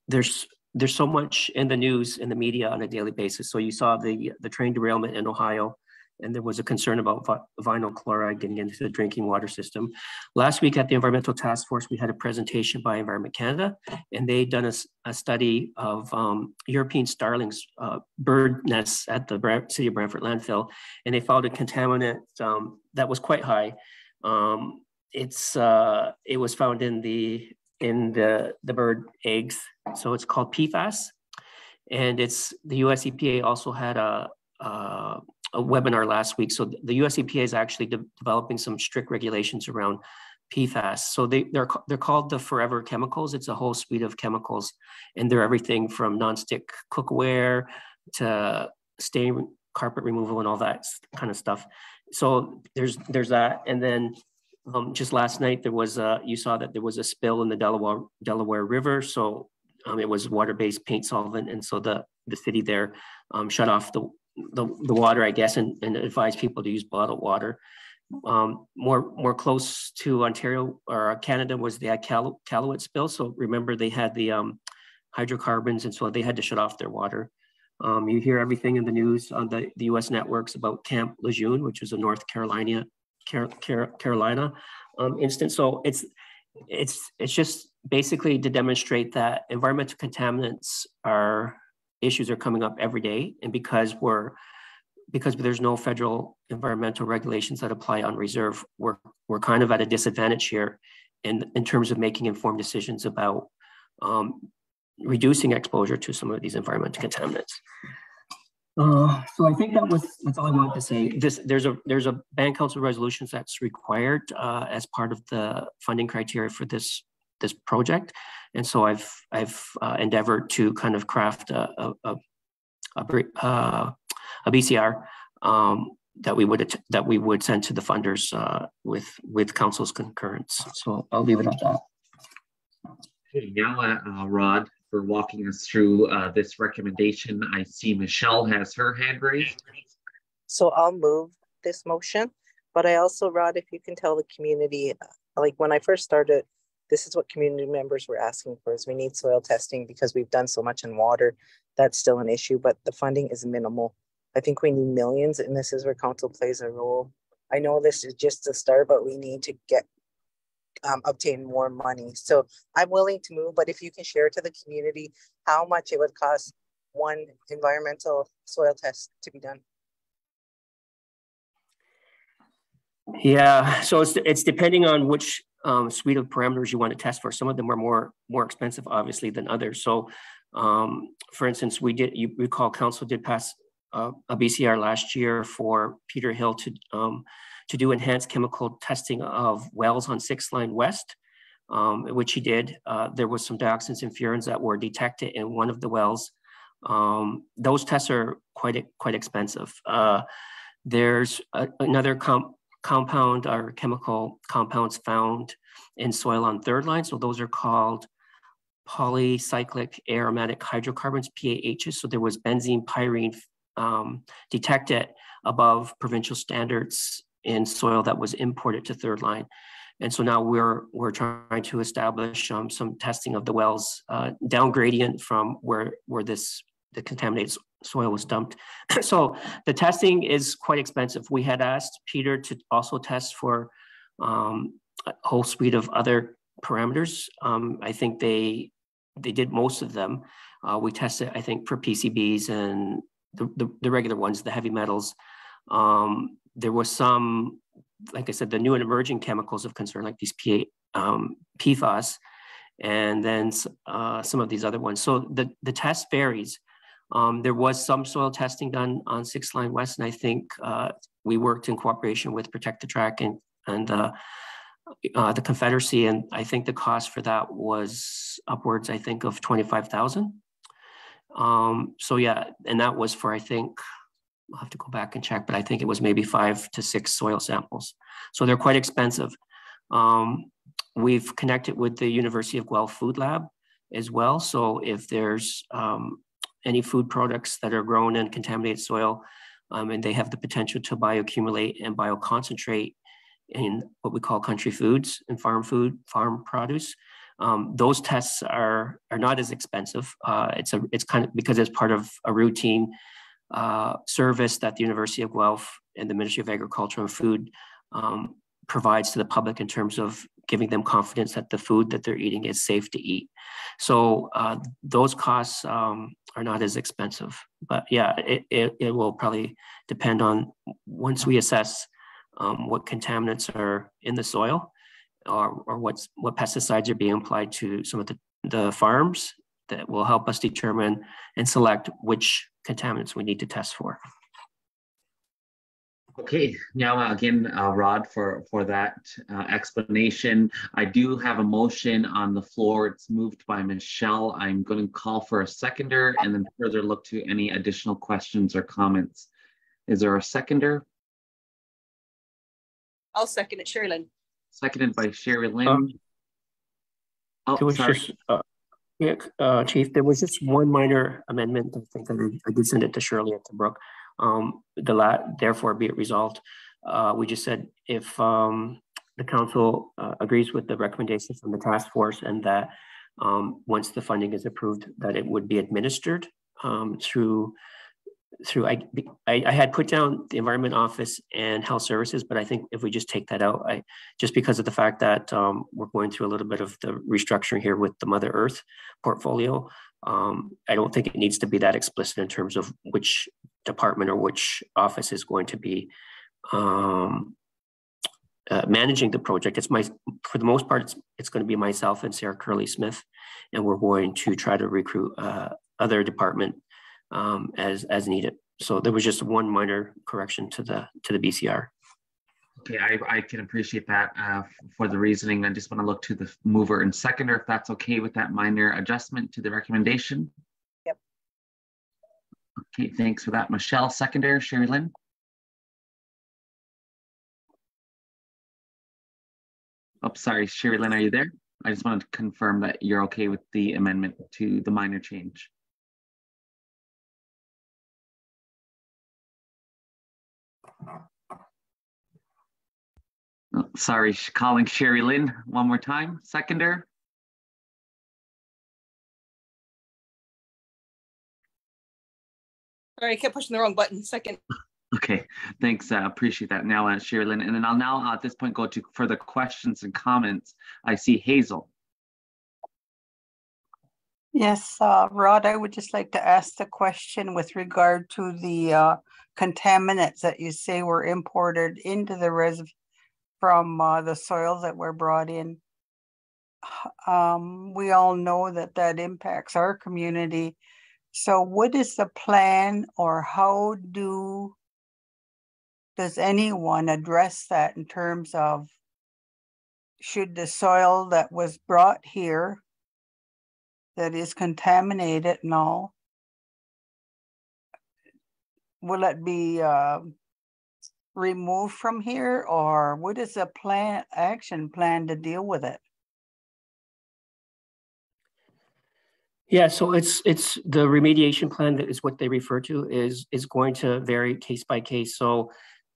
there's there's so much in the news in the media on a daily basis. So you saw the the train derailment in Ohio and there was a concern about vinyl chloride getting into the drinking water system. Last week at the Environmental Task Force, we had a presentation by Environment Canada, and they done a, a study of um, European starlings, uh, bird nests at the City of Brantford landfill, and they found a contaminant um, that was quite high. Um, it's uh, it was found in the in the the bird eggs, so it's called PFAS, and it's the US EPA also had a, a a webinar last week. So the US EPA is actually de developing some strict regulations around PFAS. So they, they're, they're called the forever chemicals. It's a whole suite of chemicals and they're everything from nonstick cookware to stain carpet removal and all that kind of stuff. So there's, there's that. And then um, just last night, there was a, you saw that there was a spill in the Delaware, Delaware River. So um, it was water-based paint solvent. And so the, the city there um, shut off the, the, the water, I guess, and, and advise people to use bottled water. Um, more more close to Ontario or Canada was the Cal Iqaluit spill. So remember they had the um, hydrocarbons, and so they had to shut off their water. Um, you hear everything in the news on the, the U.S. networks about Camp Lejeune, which is a North Carolina Car Car Carolina um, instance. So it's it's it's just basically to demonstrate that environmental contaminants are issues are coming up every day. And because we're because there's no federal environmental regulations that apply on reserve, we're, we're kind of at a disadvantage here in, in terms of making informed decisions about um, reducing exposure to some of these environmental contaminants. Uh, so I think that was that's all I wanted to say. This there's a there's a band council resolutions that's required uh, as part of the funding criteria for this this project. And so I've I've uh, endeavored to kind of craft a a, a, a, uh, a BCR um, that we would that we would send to the funders uh, with with council's concurrence. So I'll leave it at that. Hey, now, uh, Rod, for walking us through uh, this recommendation. I see Michelle has her hand raised. So I'll move this motion, but I also, Rod, if you can tell the community, like when I first started this is what community members were asking for is we need soil testing because we've done so much in water that's still an issue, but the funding is minimal. I think we need millions, and this is where council plays a role. I know this is just a start, but we need to get um, obtain more money. So I'm willing to move, but if you can share to the community how much it would cost one environmental soil test to be done. Yeah, so it's it's depending on which um, suite of parameters you want to test for. Some of them are more more expensive, obviously, than others. So, um, for instance, we did you recall council did pass uh, a BCR last year for Peter Hill to um, to do enhanced chemical testing of wells on Six Line West, um, which he did. Uh, there was some dioxins and furans that were detected in one of the wells. Um, those tests are quite quite expensive. Uh, there's a, another comp compound or chemical compounds found in soil on third line. So those are called polycyclic aromatic hydrocarbons, PAHs. So there was benzene pyrene um, detected above provincial standards in soil that was imported to third line. And so now we're we're trying to establish um, some testing of the wells uh, down gradient from where where this the contaminated soil was dumped. so the testing is quite expensive. We had asked Peter to also test for um, a whole suite of other parameters. Um, I think they they did most of them. Uh, we tested, I think, for PCBs and the, the, the regular ones, the heavy metals. Um, there was some, like I said, the new and emerging chemicals of concern, like these P, um, PFAS, and then uh, some of these other ones. So the, the test varies. Um, there was some soil testing done on Six Line West, and I think uh, we worked in cooperation with Protect the Track and, and uh, uh, the Confederacy, and I think the cost for that was upwards, I think, of 25,000. Um, so yeah, and that was for, I think, I'll have to go back and check, but I think it was maybe five to six soil samples. So they're quite expensive. Um, we've connected with the University of Guelph Food Lab as well. So if there's um, any food products that are grown in contaminated soil, um, and they have the potential to bioaccumulate and bioconcentrate in what we call country foods and farm food, farm produce. Um, those tests are are not as expensive. Uh, it's a it's kind of because it's part of a routine uh, service that the University of Guelph and the Ministry of Agriculture and Food um, provides to the public in terms of giving them confidence that the food that they're eating is safe to eat. So uh, those costs um, are not as expensive. But yeah, it, it, it, will probably depend on once we assess um, what contaminants are in the soil or, or what's, what pesticides are being applied to some of the, the farms that will help us determine and select which contaminants we need to test for. Okay, now uh, again, uh, Rod, for, for that uh, explanation. I do have a motion on the floor. It's moved by Michelle. I'm going to call for a seconder and then further look to any additional questions or comments. Is there a seconder? I'll second it, Sherri-Lyn. Seconded by Sherri-Lyn. Um, oh, sorry. Just, uh, yeah, uh, Chief, there was just one minor amendment. I think I, I did send it to Shirley and to Brooke. Um, the la therefore be it resolved. Uh, we just said if um, the council uh, agrees with the recommendations from the task force and that um, once the funding is approved, that it would be administered um, through through I, I, I had put down the environment office and health services, but I think if we just take that out, I just because of the fact that um, we're going through a little bit of the restructuring here with the Mother Earth portfolio, um, I don't think it needs to be that explicit in terms of which department or which office is going to be um, uh, managing the project. It's my, for the most part, it's, it's going to be myself and Sarah Curley Smith, and we're going to try to recruit uh, other department um, as as needed. So there was just one minor correction to the to the BCR. Okay, I, I can appreciate that uh, for the reasoning. I just want to look to the mover and seconder if that's okay with that minor adjustment to the recommendation. Yep. Okay, thanks for that. Michelle, seconder, Sherri-Lyn. Oh, sorry, Sherri-Lyn, are you there? I just wanted to confirm that you're okay with the amendment to the minor change. Oh, sorry, calling Sherri-Lyn one more time. Seconder. Sorry, I kept pushing the wrong button. Second. Okay, thanks. I uh, appreciate that now, uh, Lynn, And then I'll now uh, at this point go to further questions and comments. I see Hazel. Yes, uh, Rod, I would just like to ask the question with regard to the uh, contaminants that you say were imported into the reservoir from uh, the soils that were brought in. Um, we all know that that impacts our community. So what is the plan or how do does anyone address that in terms of should the soil that was brought here that is contaminated and all will it be uh, removed from here or what is the plan action plan to deal with it yeah so it's it's the remediation plan that is what they refer to is is going to vary case by case so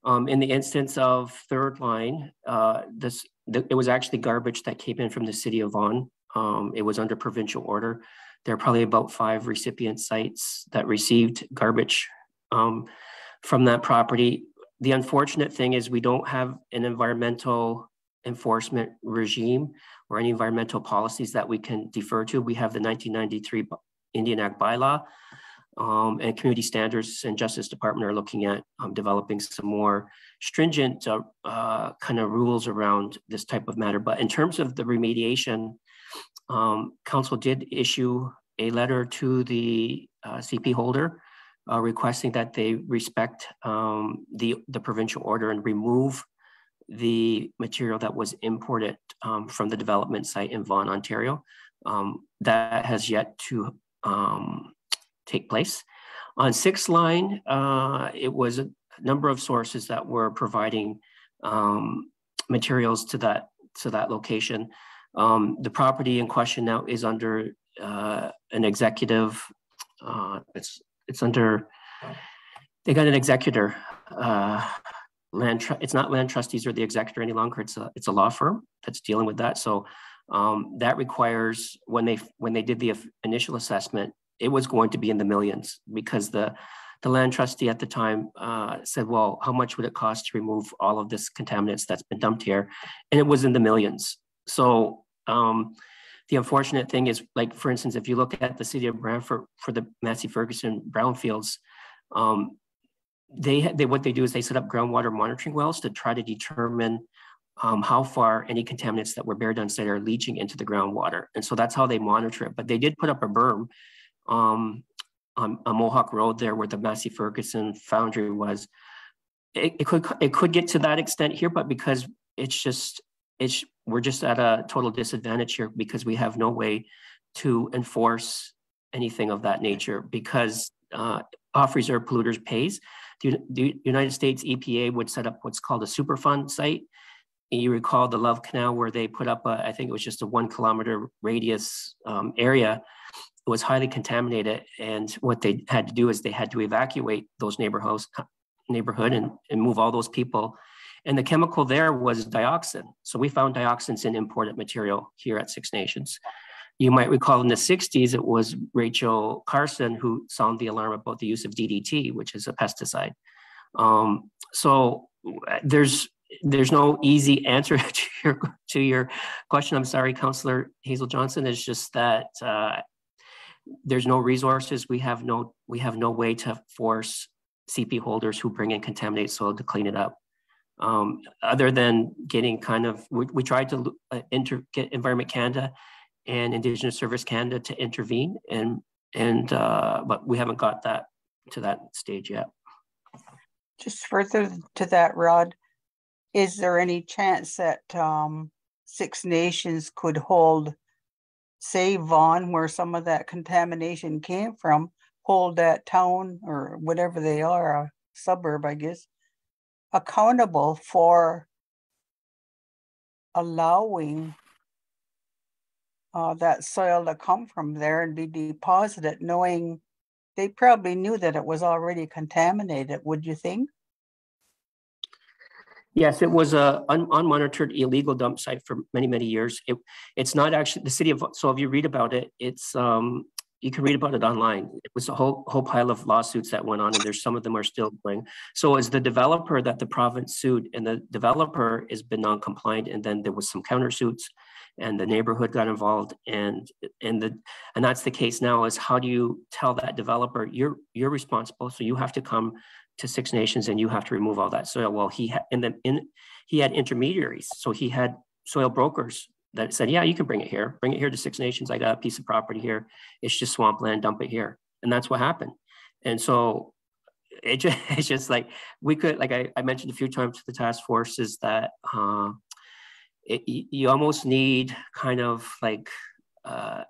um, in the instance of third line, uh, this the, it was actually garbage that came in from the city of Vaughan. Um, it was under provincial order. There are probably about five recipient sites that received garbage um, from that property. The unfortunate thing is we don't have an environmental enforcement regime or any environmental policies that we can defer to. We have the 1993 Indian Act bylaw, um, and community standards and justice department are looking at um, developing some more stringent uh, uh, kind of rules around this type of matter. But in terms of the remediation, um, council did issue a letter to the uh, CP holder uh, requesting that they respect um, the, the provincial order and remove the material that was imported um, from the development site in Vaughan, Ontario. Um, that has yet to um, take place. On sixth line, uh, it was a number of sources that were providing um, materials to that to that location. Um, the property in question now is under uh, an executive. Uh, it's it's under. They got an executor. Uh, land. it's not land trustees or the executor any longer. It's a it's a law firm that's dealing with that. So um, that requires when they when they did the initial assessment, it was going to be in the millions because the the land trustee at the time uh, said, well, how much would it cost to remove all of this contaminants that's been dumped here? And it was in the millions. So um, the unfortunate thing is, like, for instance, if you look at the city of Brantford for the Massey Ferguson brownfields, um, they, they what they do is they set up groundwater monitoring wells to try to determine um, how far any contaminants that were buried on site are leaching into the groundwater. And so that's how they monitor it. But they did put up a berm um, on, Mohawk Road there where the Massey Ferguson foundry was. It, it could it could get to that extent here, but because it's just it's we're just at a total disadvantage here because we have no way to enforce anything of that nature because uh, off-reserve polluters pays. The, the, United States EPA would set up what's called a Superfund site. You recall the Love Canal where they put up, a, I think it was just a one kilometer radius um, area it was highly contaminated. And what they had to do is they had to evacuate those neighborhoods, neighborhood and, and move all those people. And the chemical there was dioxin. So we found dioxins in imported material here at Six Nations. You might recall in the 60s, it was Rachel Carson who sounded the alarm about the use of DDT, which is a pesticide. Um, so there's there's no easy answer to your to your question. I'm sorry, Councillor Hazel Johnson. It's just that uh, there's no resources. We have no we have no way to force CP holders who bring in contaminated soil to clean it up. Um, other than getting kind of, we, we tried to uh, inter, get Environment Canada and Indigenous Service Canada to intervene, and and uh, but we haven't got that to that stage yet. Just further to that, Rod, is there any chance that um, Six Nations could hold say Vaughan, where some of that contamination came from, hold that town or whatever they are, a suburb, I guess, accountable for allowing uh, that soil to come from there and be deposited, knowing they probably knew that it was already contaminated, would you think? Yes, it was a un- unmonitored illegal dump site for many, many years. It, it's not actually the city of, so if you read about it, it's, um, you can read about it online. It was a whole whole pile of lawsuits that went on, and there's some of them are still going. So as the developer that the province sued, and the developer has been non-compliant, and then there was some countersuits, and the neighborhood got involved, and and the and that's the case now. Is how do you tell that developer you're you're responsible, so you have to come to Six Nations and you have to remove all that soil. Well, he had and then in he had intermediaries, so he had soil brokers that said, yeah, you can bring it here, bring it here to Six Nations. I got a piece of property here. It's just swampland, dump it here. And that's what happened. And so it just, it's just like, we could, like I, I mentioned a few times to the task force is that uh, it, you almost need kind of like uh,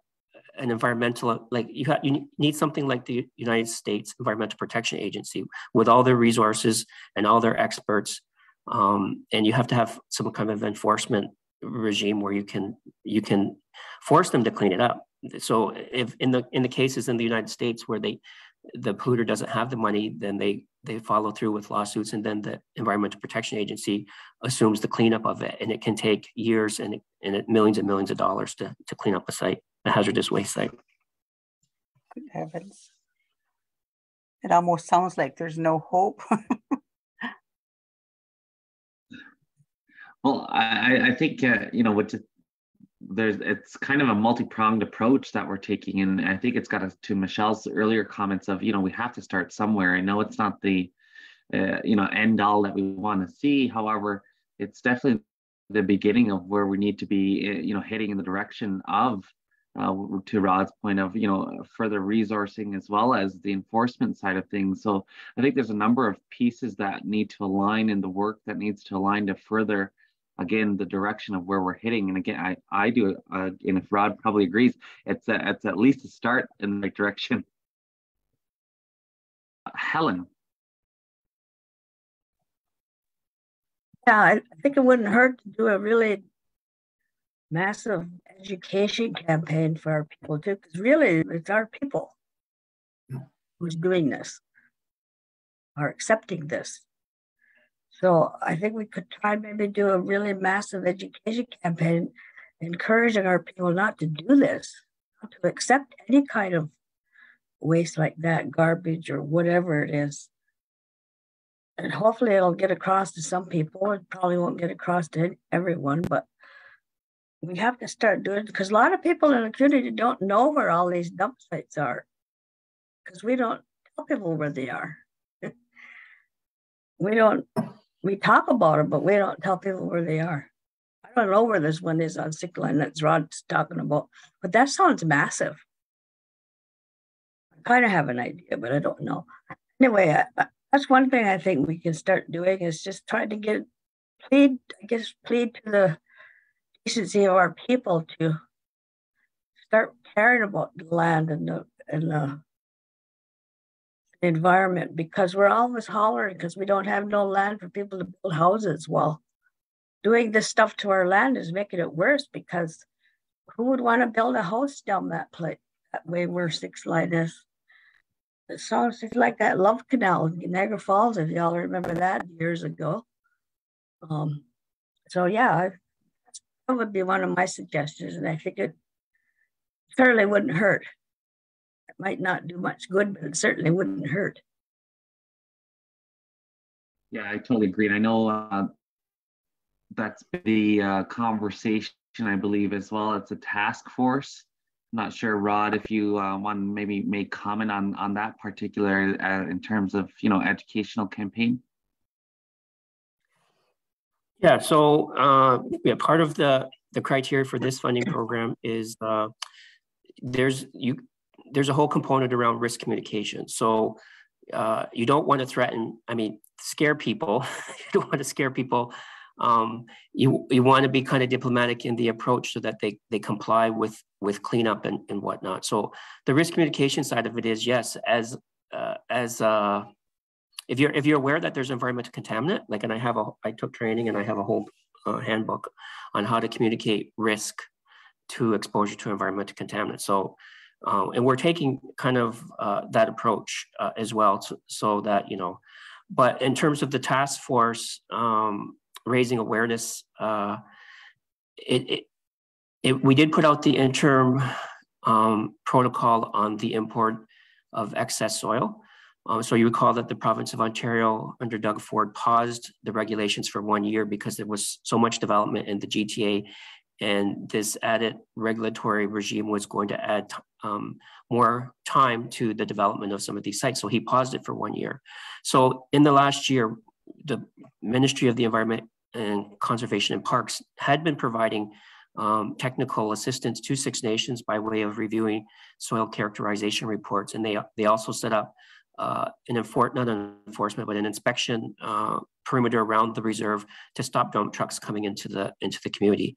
an environmental, like you, have, you need something like the United States Environmental Protection Agency with all their resources and all their experts. Um, and you have to have some kind of enforcement regime where you can you can force them to clean it up. So if in the in the cases in the United States where they the polluter doesn't have the money, then they they follow through with lawsuits, and then the Environmental Protection Agency assumes the cleanup of it, and it can take years and and it, millions and millions of dollars to to clean up a site, a hazardous waste site. Good heavens! It almost sounds like there's no hope. Well, I, I think uh, you know what there's it's kind of a multi-pronged approach that we're taking, and I think it's got us to Michelle's earlier comments of you know we have to start somewhere. I know it's not the uh, you know end all that we want to see, however, it's definitely the beginning of where we need to be uh, you know heading in the direction of uh, to Rod's point of you know further resourcing as well as the enforcement side of things. So I think there's a number of pieces that need to align in the work that needs to align to further again the direction of where we're hitting and again i i do uh, and if rod probably agrees it's a, it's at least a start in the right direction. Helen. Yeah i think it wouldn't hurt to do a really massive education campaign for our people too because really it's our people who's doing this are accepting this so I think we could try maybe do a really massive education campaign, encouraging our people not to do this, not to accept any kind of waste like that, garbage or whatever it is. And hopefully it'll get across to some people. It probably won't get across to everyone, but we have to start doing it because a lot of people in the community don't know where all these dump sites are because we don't tell people where they are. we don't we talk about it, but we don't tell people where they are. I don't know where this one is on six line that's Rod's talking about, but that sounds massive. I kind of have an idea, but I don't know. Anyway, I, that's one thing I think we can start doing is just trying to get plead, I guess, plead to the decency of our people to start caring about the land and the and the environment because we're always hollering because we don't have no land for people to build houses. Well, doing this stuff to our land is making it worse because who would want to build a house down that place that way where six line is? It sounds like that Love Canal in Niagara Falls, if y'all remember that years ago. Um, so yeah, that would be one of my suggestions, and I think it certainly wouldn't hurt might not do much good, but it certainly wouldn't hurt. Yeah, I totally agree. And I know uh, that's the uh, conversation, I believe, as well. It's a task force. I'm not sure, Rod, if you uh, want to maybe make comment on on that particular uh, in terms of you know educational campaign. Yeah. So uh, yeah, part of the the criteria for this funding program is uh, there's you there's a whole component around risk communication. So uh, you don't want to threaten, I mean, scare people. you don't want to scare people. Um, you you want to be kind of diplomatic in the approach so that they they comply with with cleanup and, and whatnot. So the risk communication side of it is yes, as uh, as uh, if you're if you're aware that there's environmental contaminant, like and I have a I took training and I have a whole uh, handbook on how to communicate risk to exposure to environmental contaminants. So uh, and we're taking kind of uh, that approach uh, as well, so, so, that, you know, but in terms of the task force um, raising awareness, uh, it, it, it, we did put out the interim um, protocol on the import of excess soil. Um, so you recall that the province of Ontario under Doug Ford paused the regulations for one year because there was so much development in the GTA and this added regulatory regime was going to add um, more time to the development of some of these sites. So he paused it for one year. So in the last year, the Ministry of the Environment and Conservation and Parks had been providing um, technical assistance to Six Nations by way of reviewing soil characterization reports. And they, they also set up uh, an not an enforcement, but an inspection uh, perimeter around the reserve to stop dump trucks coming into the into the community.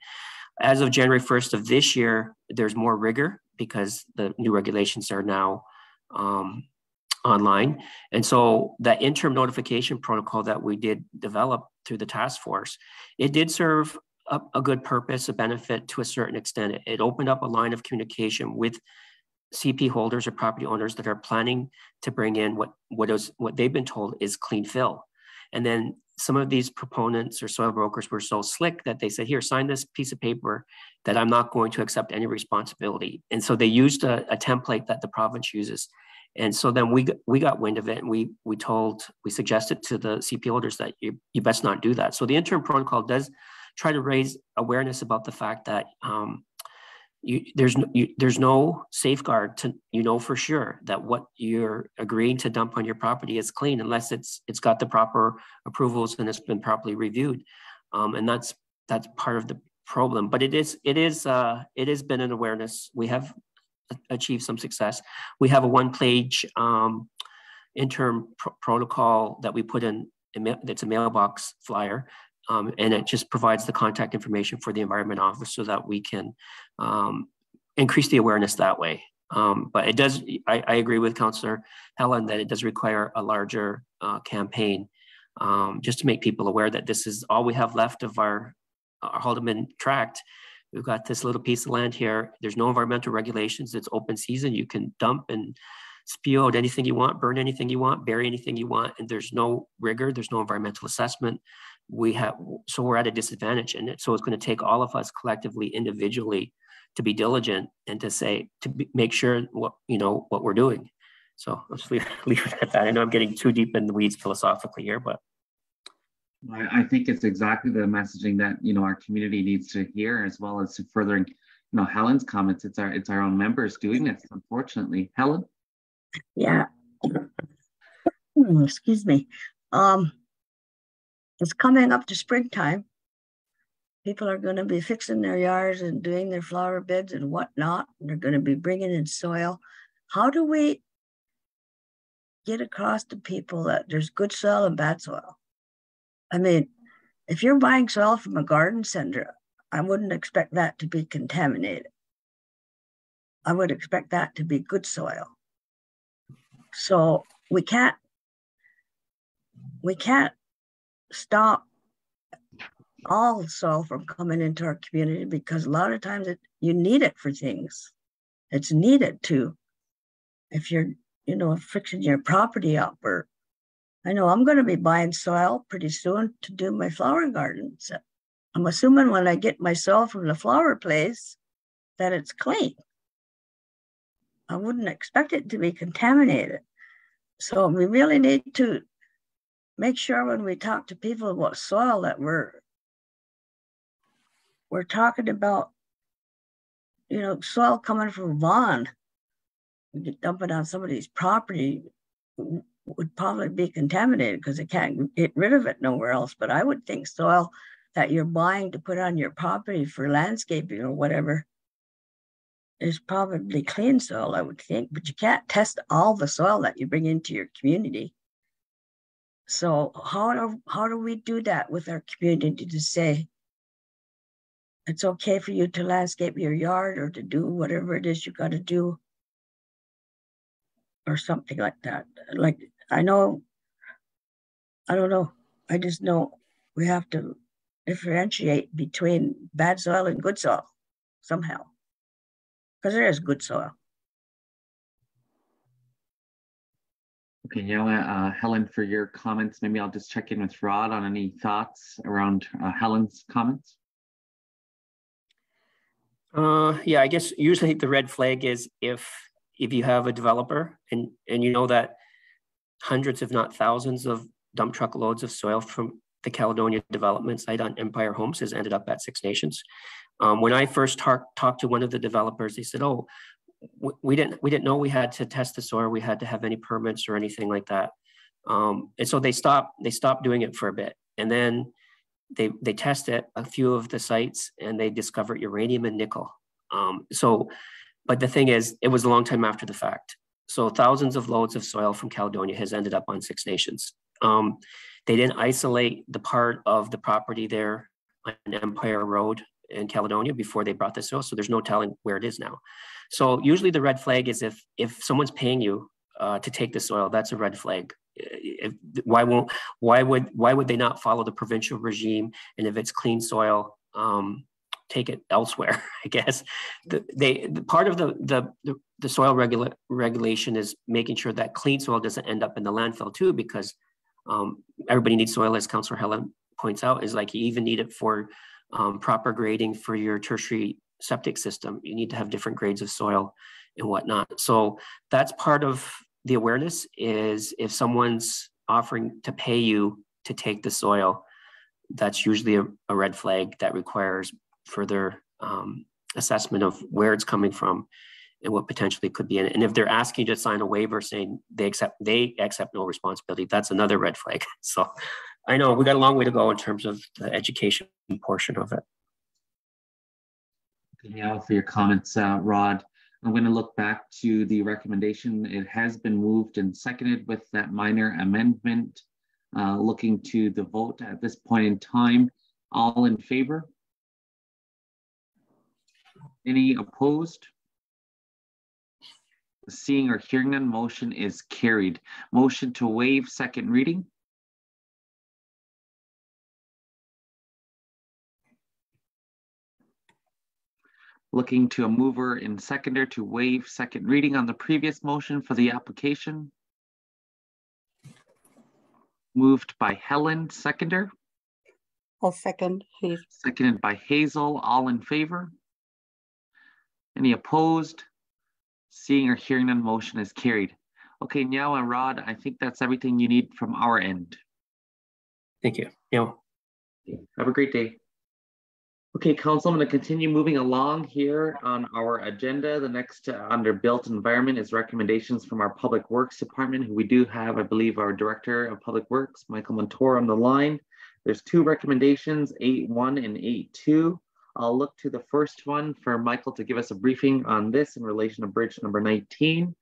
As of January 1st of this year, there's more rigor because the new regulations are now um, online. And so that interim notification protocol that we did develop through the task force, it did serve a, a good purpose, a benefit to a certain extent. It, it opened up a line of communication with CP holders or property owners that are planning to bring in what what is what they've been told is clean fill. And then some of these proponents or soil brokers were so slick that they said, here, sign this piece of paper that I'm not going to accept any responsibility. And so they used a, a template that the province uses. And so then we we got wind of it and we we told, we suggested to the CP holders that you, you best not do that. So the interim protocol does try to raise awareness about the fact that um, you, there's no, you, there's no safeguard to you know for sure that what you're agreeing to dump on your property is clean unless it's it's got the proper approvals and it's been properly reviewed, um, and that's that's part of the problem. But it is it is uh, it has been an awareness. We have achieved some success. We have a one page um, interim pr protocol that we put in. It's a mailbox flyer um, and it just provides the contact information for the environment office so that we can um, increase the awareness that way. Um, but it does, I, I, agree with Councillor Helen that it does require a larger uh, campaign um, just to make people aware that this is all we have left of our, our Haldimand tract. We've got this little piece of land here. There's no environmental regulations. It's open season. You can dump and spew out anything you want, burn anything you want, bury anything you want, and there's no rigor, there's no environmental assessment we have so we're at a disadvantage and so it's going to take all of us collectively individually to be diligent and to say to be, make sure what you know what we're doing. So i'll just leave, leave it at that. I know i'm getting too deep in the weeds philosophically here but. I, I think it's exactly the messaging that you know our community needs to hear as well as to furthering you know helen's comments. It's our it's our own members doing this unfortunately. Helen? Yeah. Excuse me. Um it's coming up to springtime. People are going to be fixing their yards and doing their flower beds and whatnot. And they're going to be bringing in soil. How do we get across to people that there's good soil and bad soil? I mean, if you're buying soil from a garden center, I wouldn't expect that to be contaminated. I would expect that to be good soil. So we can't we can't stop all soil from coming into our community because a lot of times it, you need it for things. It's needed to, if you're, you know, fixing your property up or I know I'm going to be buying soil pretty soon to do my flower gardens. I'm assuming when I get my soil from the flower place that it's clean. I wouldn't expect it to be contaminated. So we really need to make sure when we talk to people about soil that we're we're talking about you know soil coming from Vaughan dumping on somebody's property would probably be contaminated because they can't get rid of it nowhere else. But I would think soil that you're buying to put on your property for landscaping or whatever is probably clean soil, I would think. But you can't test all the soil that you bring into your community. So how do how do we do that with our community to say it's okay for you to landscape your yard or to do whatever it is you got to do or something like that. Like I know, I don't know. I just know we have to differentiate between bad soil and good soil somehow, because there is good soil. Okay, now, uh, Helen, for your comments, maybe I'll just check in with Rod on any thoughts around uh, Helen's comments. Uh, yeah, I guess usually the red flag is if if you have a developer and and you know that hundreds, if not thousands, of dump truck loads of soil from the Caledonia development site on Empire Homes has ended up at Six Nations. Um, when I first talked to one of the developers, they said, "Oh, we didn't we didn't know we had to test the soil. We had to have any permits or anything like that." Um, and so they stopped they stopped doing it for a bit, and then they they tested a few of the sites and they discovered uranium and nickel. Um, so, but the thing is, it was a long time after the fact. So thousands of loads of soil from Caledonia has ended up on Six Nations. Um, they didn't isolate the part of the property there on Empire Road in Caledonia before they brought the soil, so there's no telling where it is now. So usually the red flag is if if someone's paying you uh, to take the soil, that's a red flag. If, why won't why would why would they not follow the provincial regime? And if it's clean soil, um, take it elsewhere. I guess the, they the part of the, the the soil regula- regulation is making sure that clean soil doesn't end up in the landfill too, because um, everybody needs soil, as Councillor Helen points out, is like you even need it for um, proper grading for your tertiary septic system. You need to have different grades of soil and whatnot. So that's part of the awareness is if someone's offering to pay you to take the soil, that's usually a, a red flag that requires further um, assessment of where it's coming from and what potentially could be in it. And if they're asking you to sign a waiver saying they accept they accept no responsibility, that's another red flag. So I know we got a long way to go in terms of the education portion of it. Now for your comments, uh, Rod. I'm going to look back to the recommendation. It has been moved and seconded with that minor amendment. Uh, looking to the vote at this point in time. All in favor? Any opposed? Seeing or hearing none, motion is carried. Motion to waive second reading. Looking to a mover and seconder to waive second reading on the previous motion for the application. Moved by Helen, seconder. I'll second, please. Seconded by Hazel, all in favor? Any opposed? Seeing or hearing none, motion is carried. Okay, now, uh, Rod, I think that's everything you need from our end. Thank you. Yeah. Have a great day. Okay, Council, I'm going to continue moving along here on our agenda. The next uh, under built environment is recommendations from our Public Works Department, who we do have, I believe, our Director of Public Works, Michael Montour, on the line. There's two recommendations, 8.1 and 8.2. I'll look to the first one for Michael to give us a briefing on this in relation to bridge number 19,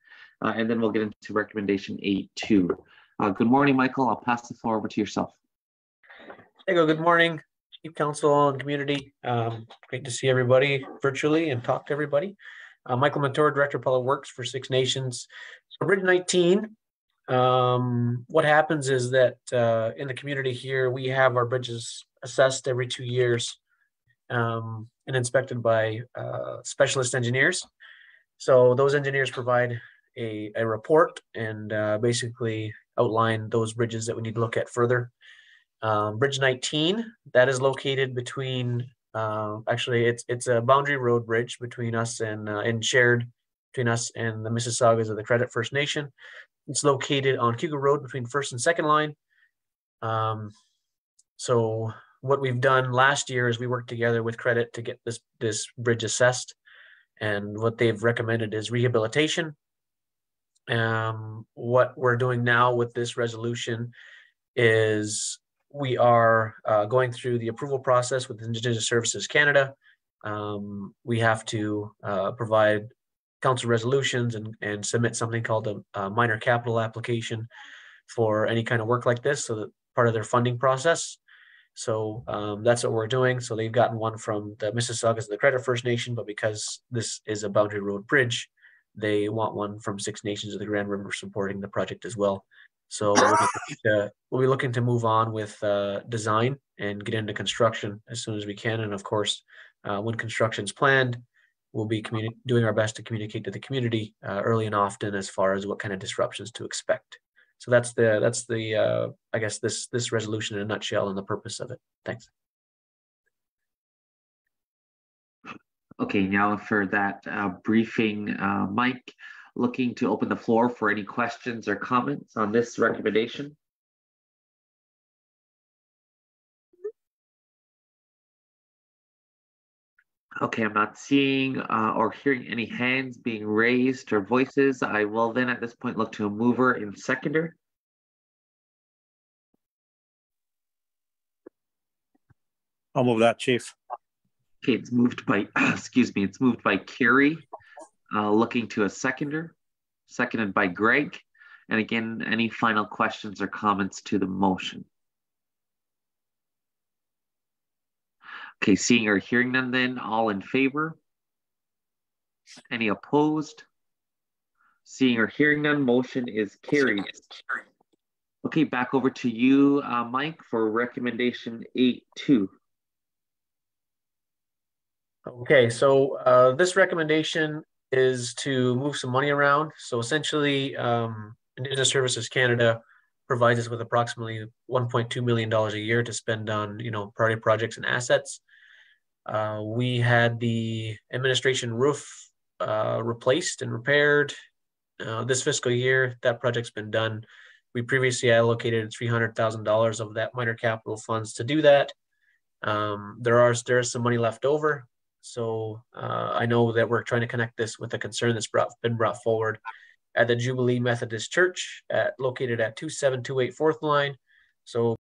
uh, and then we'll get into recommendation 8.2. Uh, good morning, Michael. I'll pass the floor over to yourself. Hey, good morning. Chief Council and community. Um, great to see everybody virtually and talk to everybody. Uh, Michael Montour, Director of Public Works for Six Nations. So Bridge 19, um, what happens is that uh, in the community here, we have our bridges assessed every two years um, and inspected by uh, specialist engineers. So those engineers provide a, a report and uh, basically outline those bridges that we need to look at further. Um, Bridge 19, that is located between, uh, actually it's it's a boundary road bridge between us and, uh, and shared between us and the Mississaugas of the Credit First Nation. It's located on Cayuga Road between first and second line. Um, so what we've done last year is we worked together with Credit to get this this bridge assessed, and what they've recommended is rehabilitation. Um, what we're doing now with this resolution is we are uh, going through the approval process with Indigenous Services Canada. Um, we have to uh, provide council resolutions and, and submit something called a, a, minor capital application for any kind of work like this so that part of their funding process. So um, that's what we're doing. So they've gotten one from the Mississaugas of the Credit First Nation, but because this is a boundary road bridge, they want one from Six Nations of the Grand River supporting the project as well. So we'll, to, we'll be looking to move on with uh, design and get into construction as soon as we can. And of course, uh, when construction's planned, we'll be doing our best to communicate to the community uh, early and often as far as what kind of disruptions to expect. So that's the that's the uh, I guess this this resolution in a nutshell and the purpose of it. Thanks. Okay, now for that uh, briefing, uh, Mike, looking to open the floor for any questions or comments on this recommendation. Okay, I'm not seeing uh, or hearing any hands being raised or voices. I will then at this point look to a mover and seconder. I'll move that, Chief. Okay, it's moved by, excuse me, it's moved by Carrie, uh, looking to a seconder, seconded by Greg. And again, any final questions or comments to the motion? Okay, seeing or hearing none then, all in favor? Any opposed? Seeing or hearing none, motion is carried. Okay, back over to you, uh, Mike, for recommendation eight two. Okay, so uh, this recommendation is to move some money around. So essentially, um, Indigenous Services Canada provides us with approximately $1.2 million a year to spend on, you know, priority projects and assets. Uh, we had the administration roof uh, replaced and repaired uh, this fiscal year. That project's been done. We previously allocated $300,000 of that minor capital funds to do that. Um, there are there is some money left over. So uh, I know that we're trying to connect this with a concern that's brought, been brought forward at the Jubilee Methodist Church at, located at 2728 4th Line. So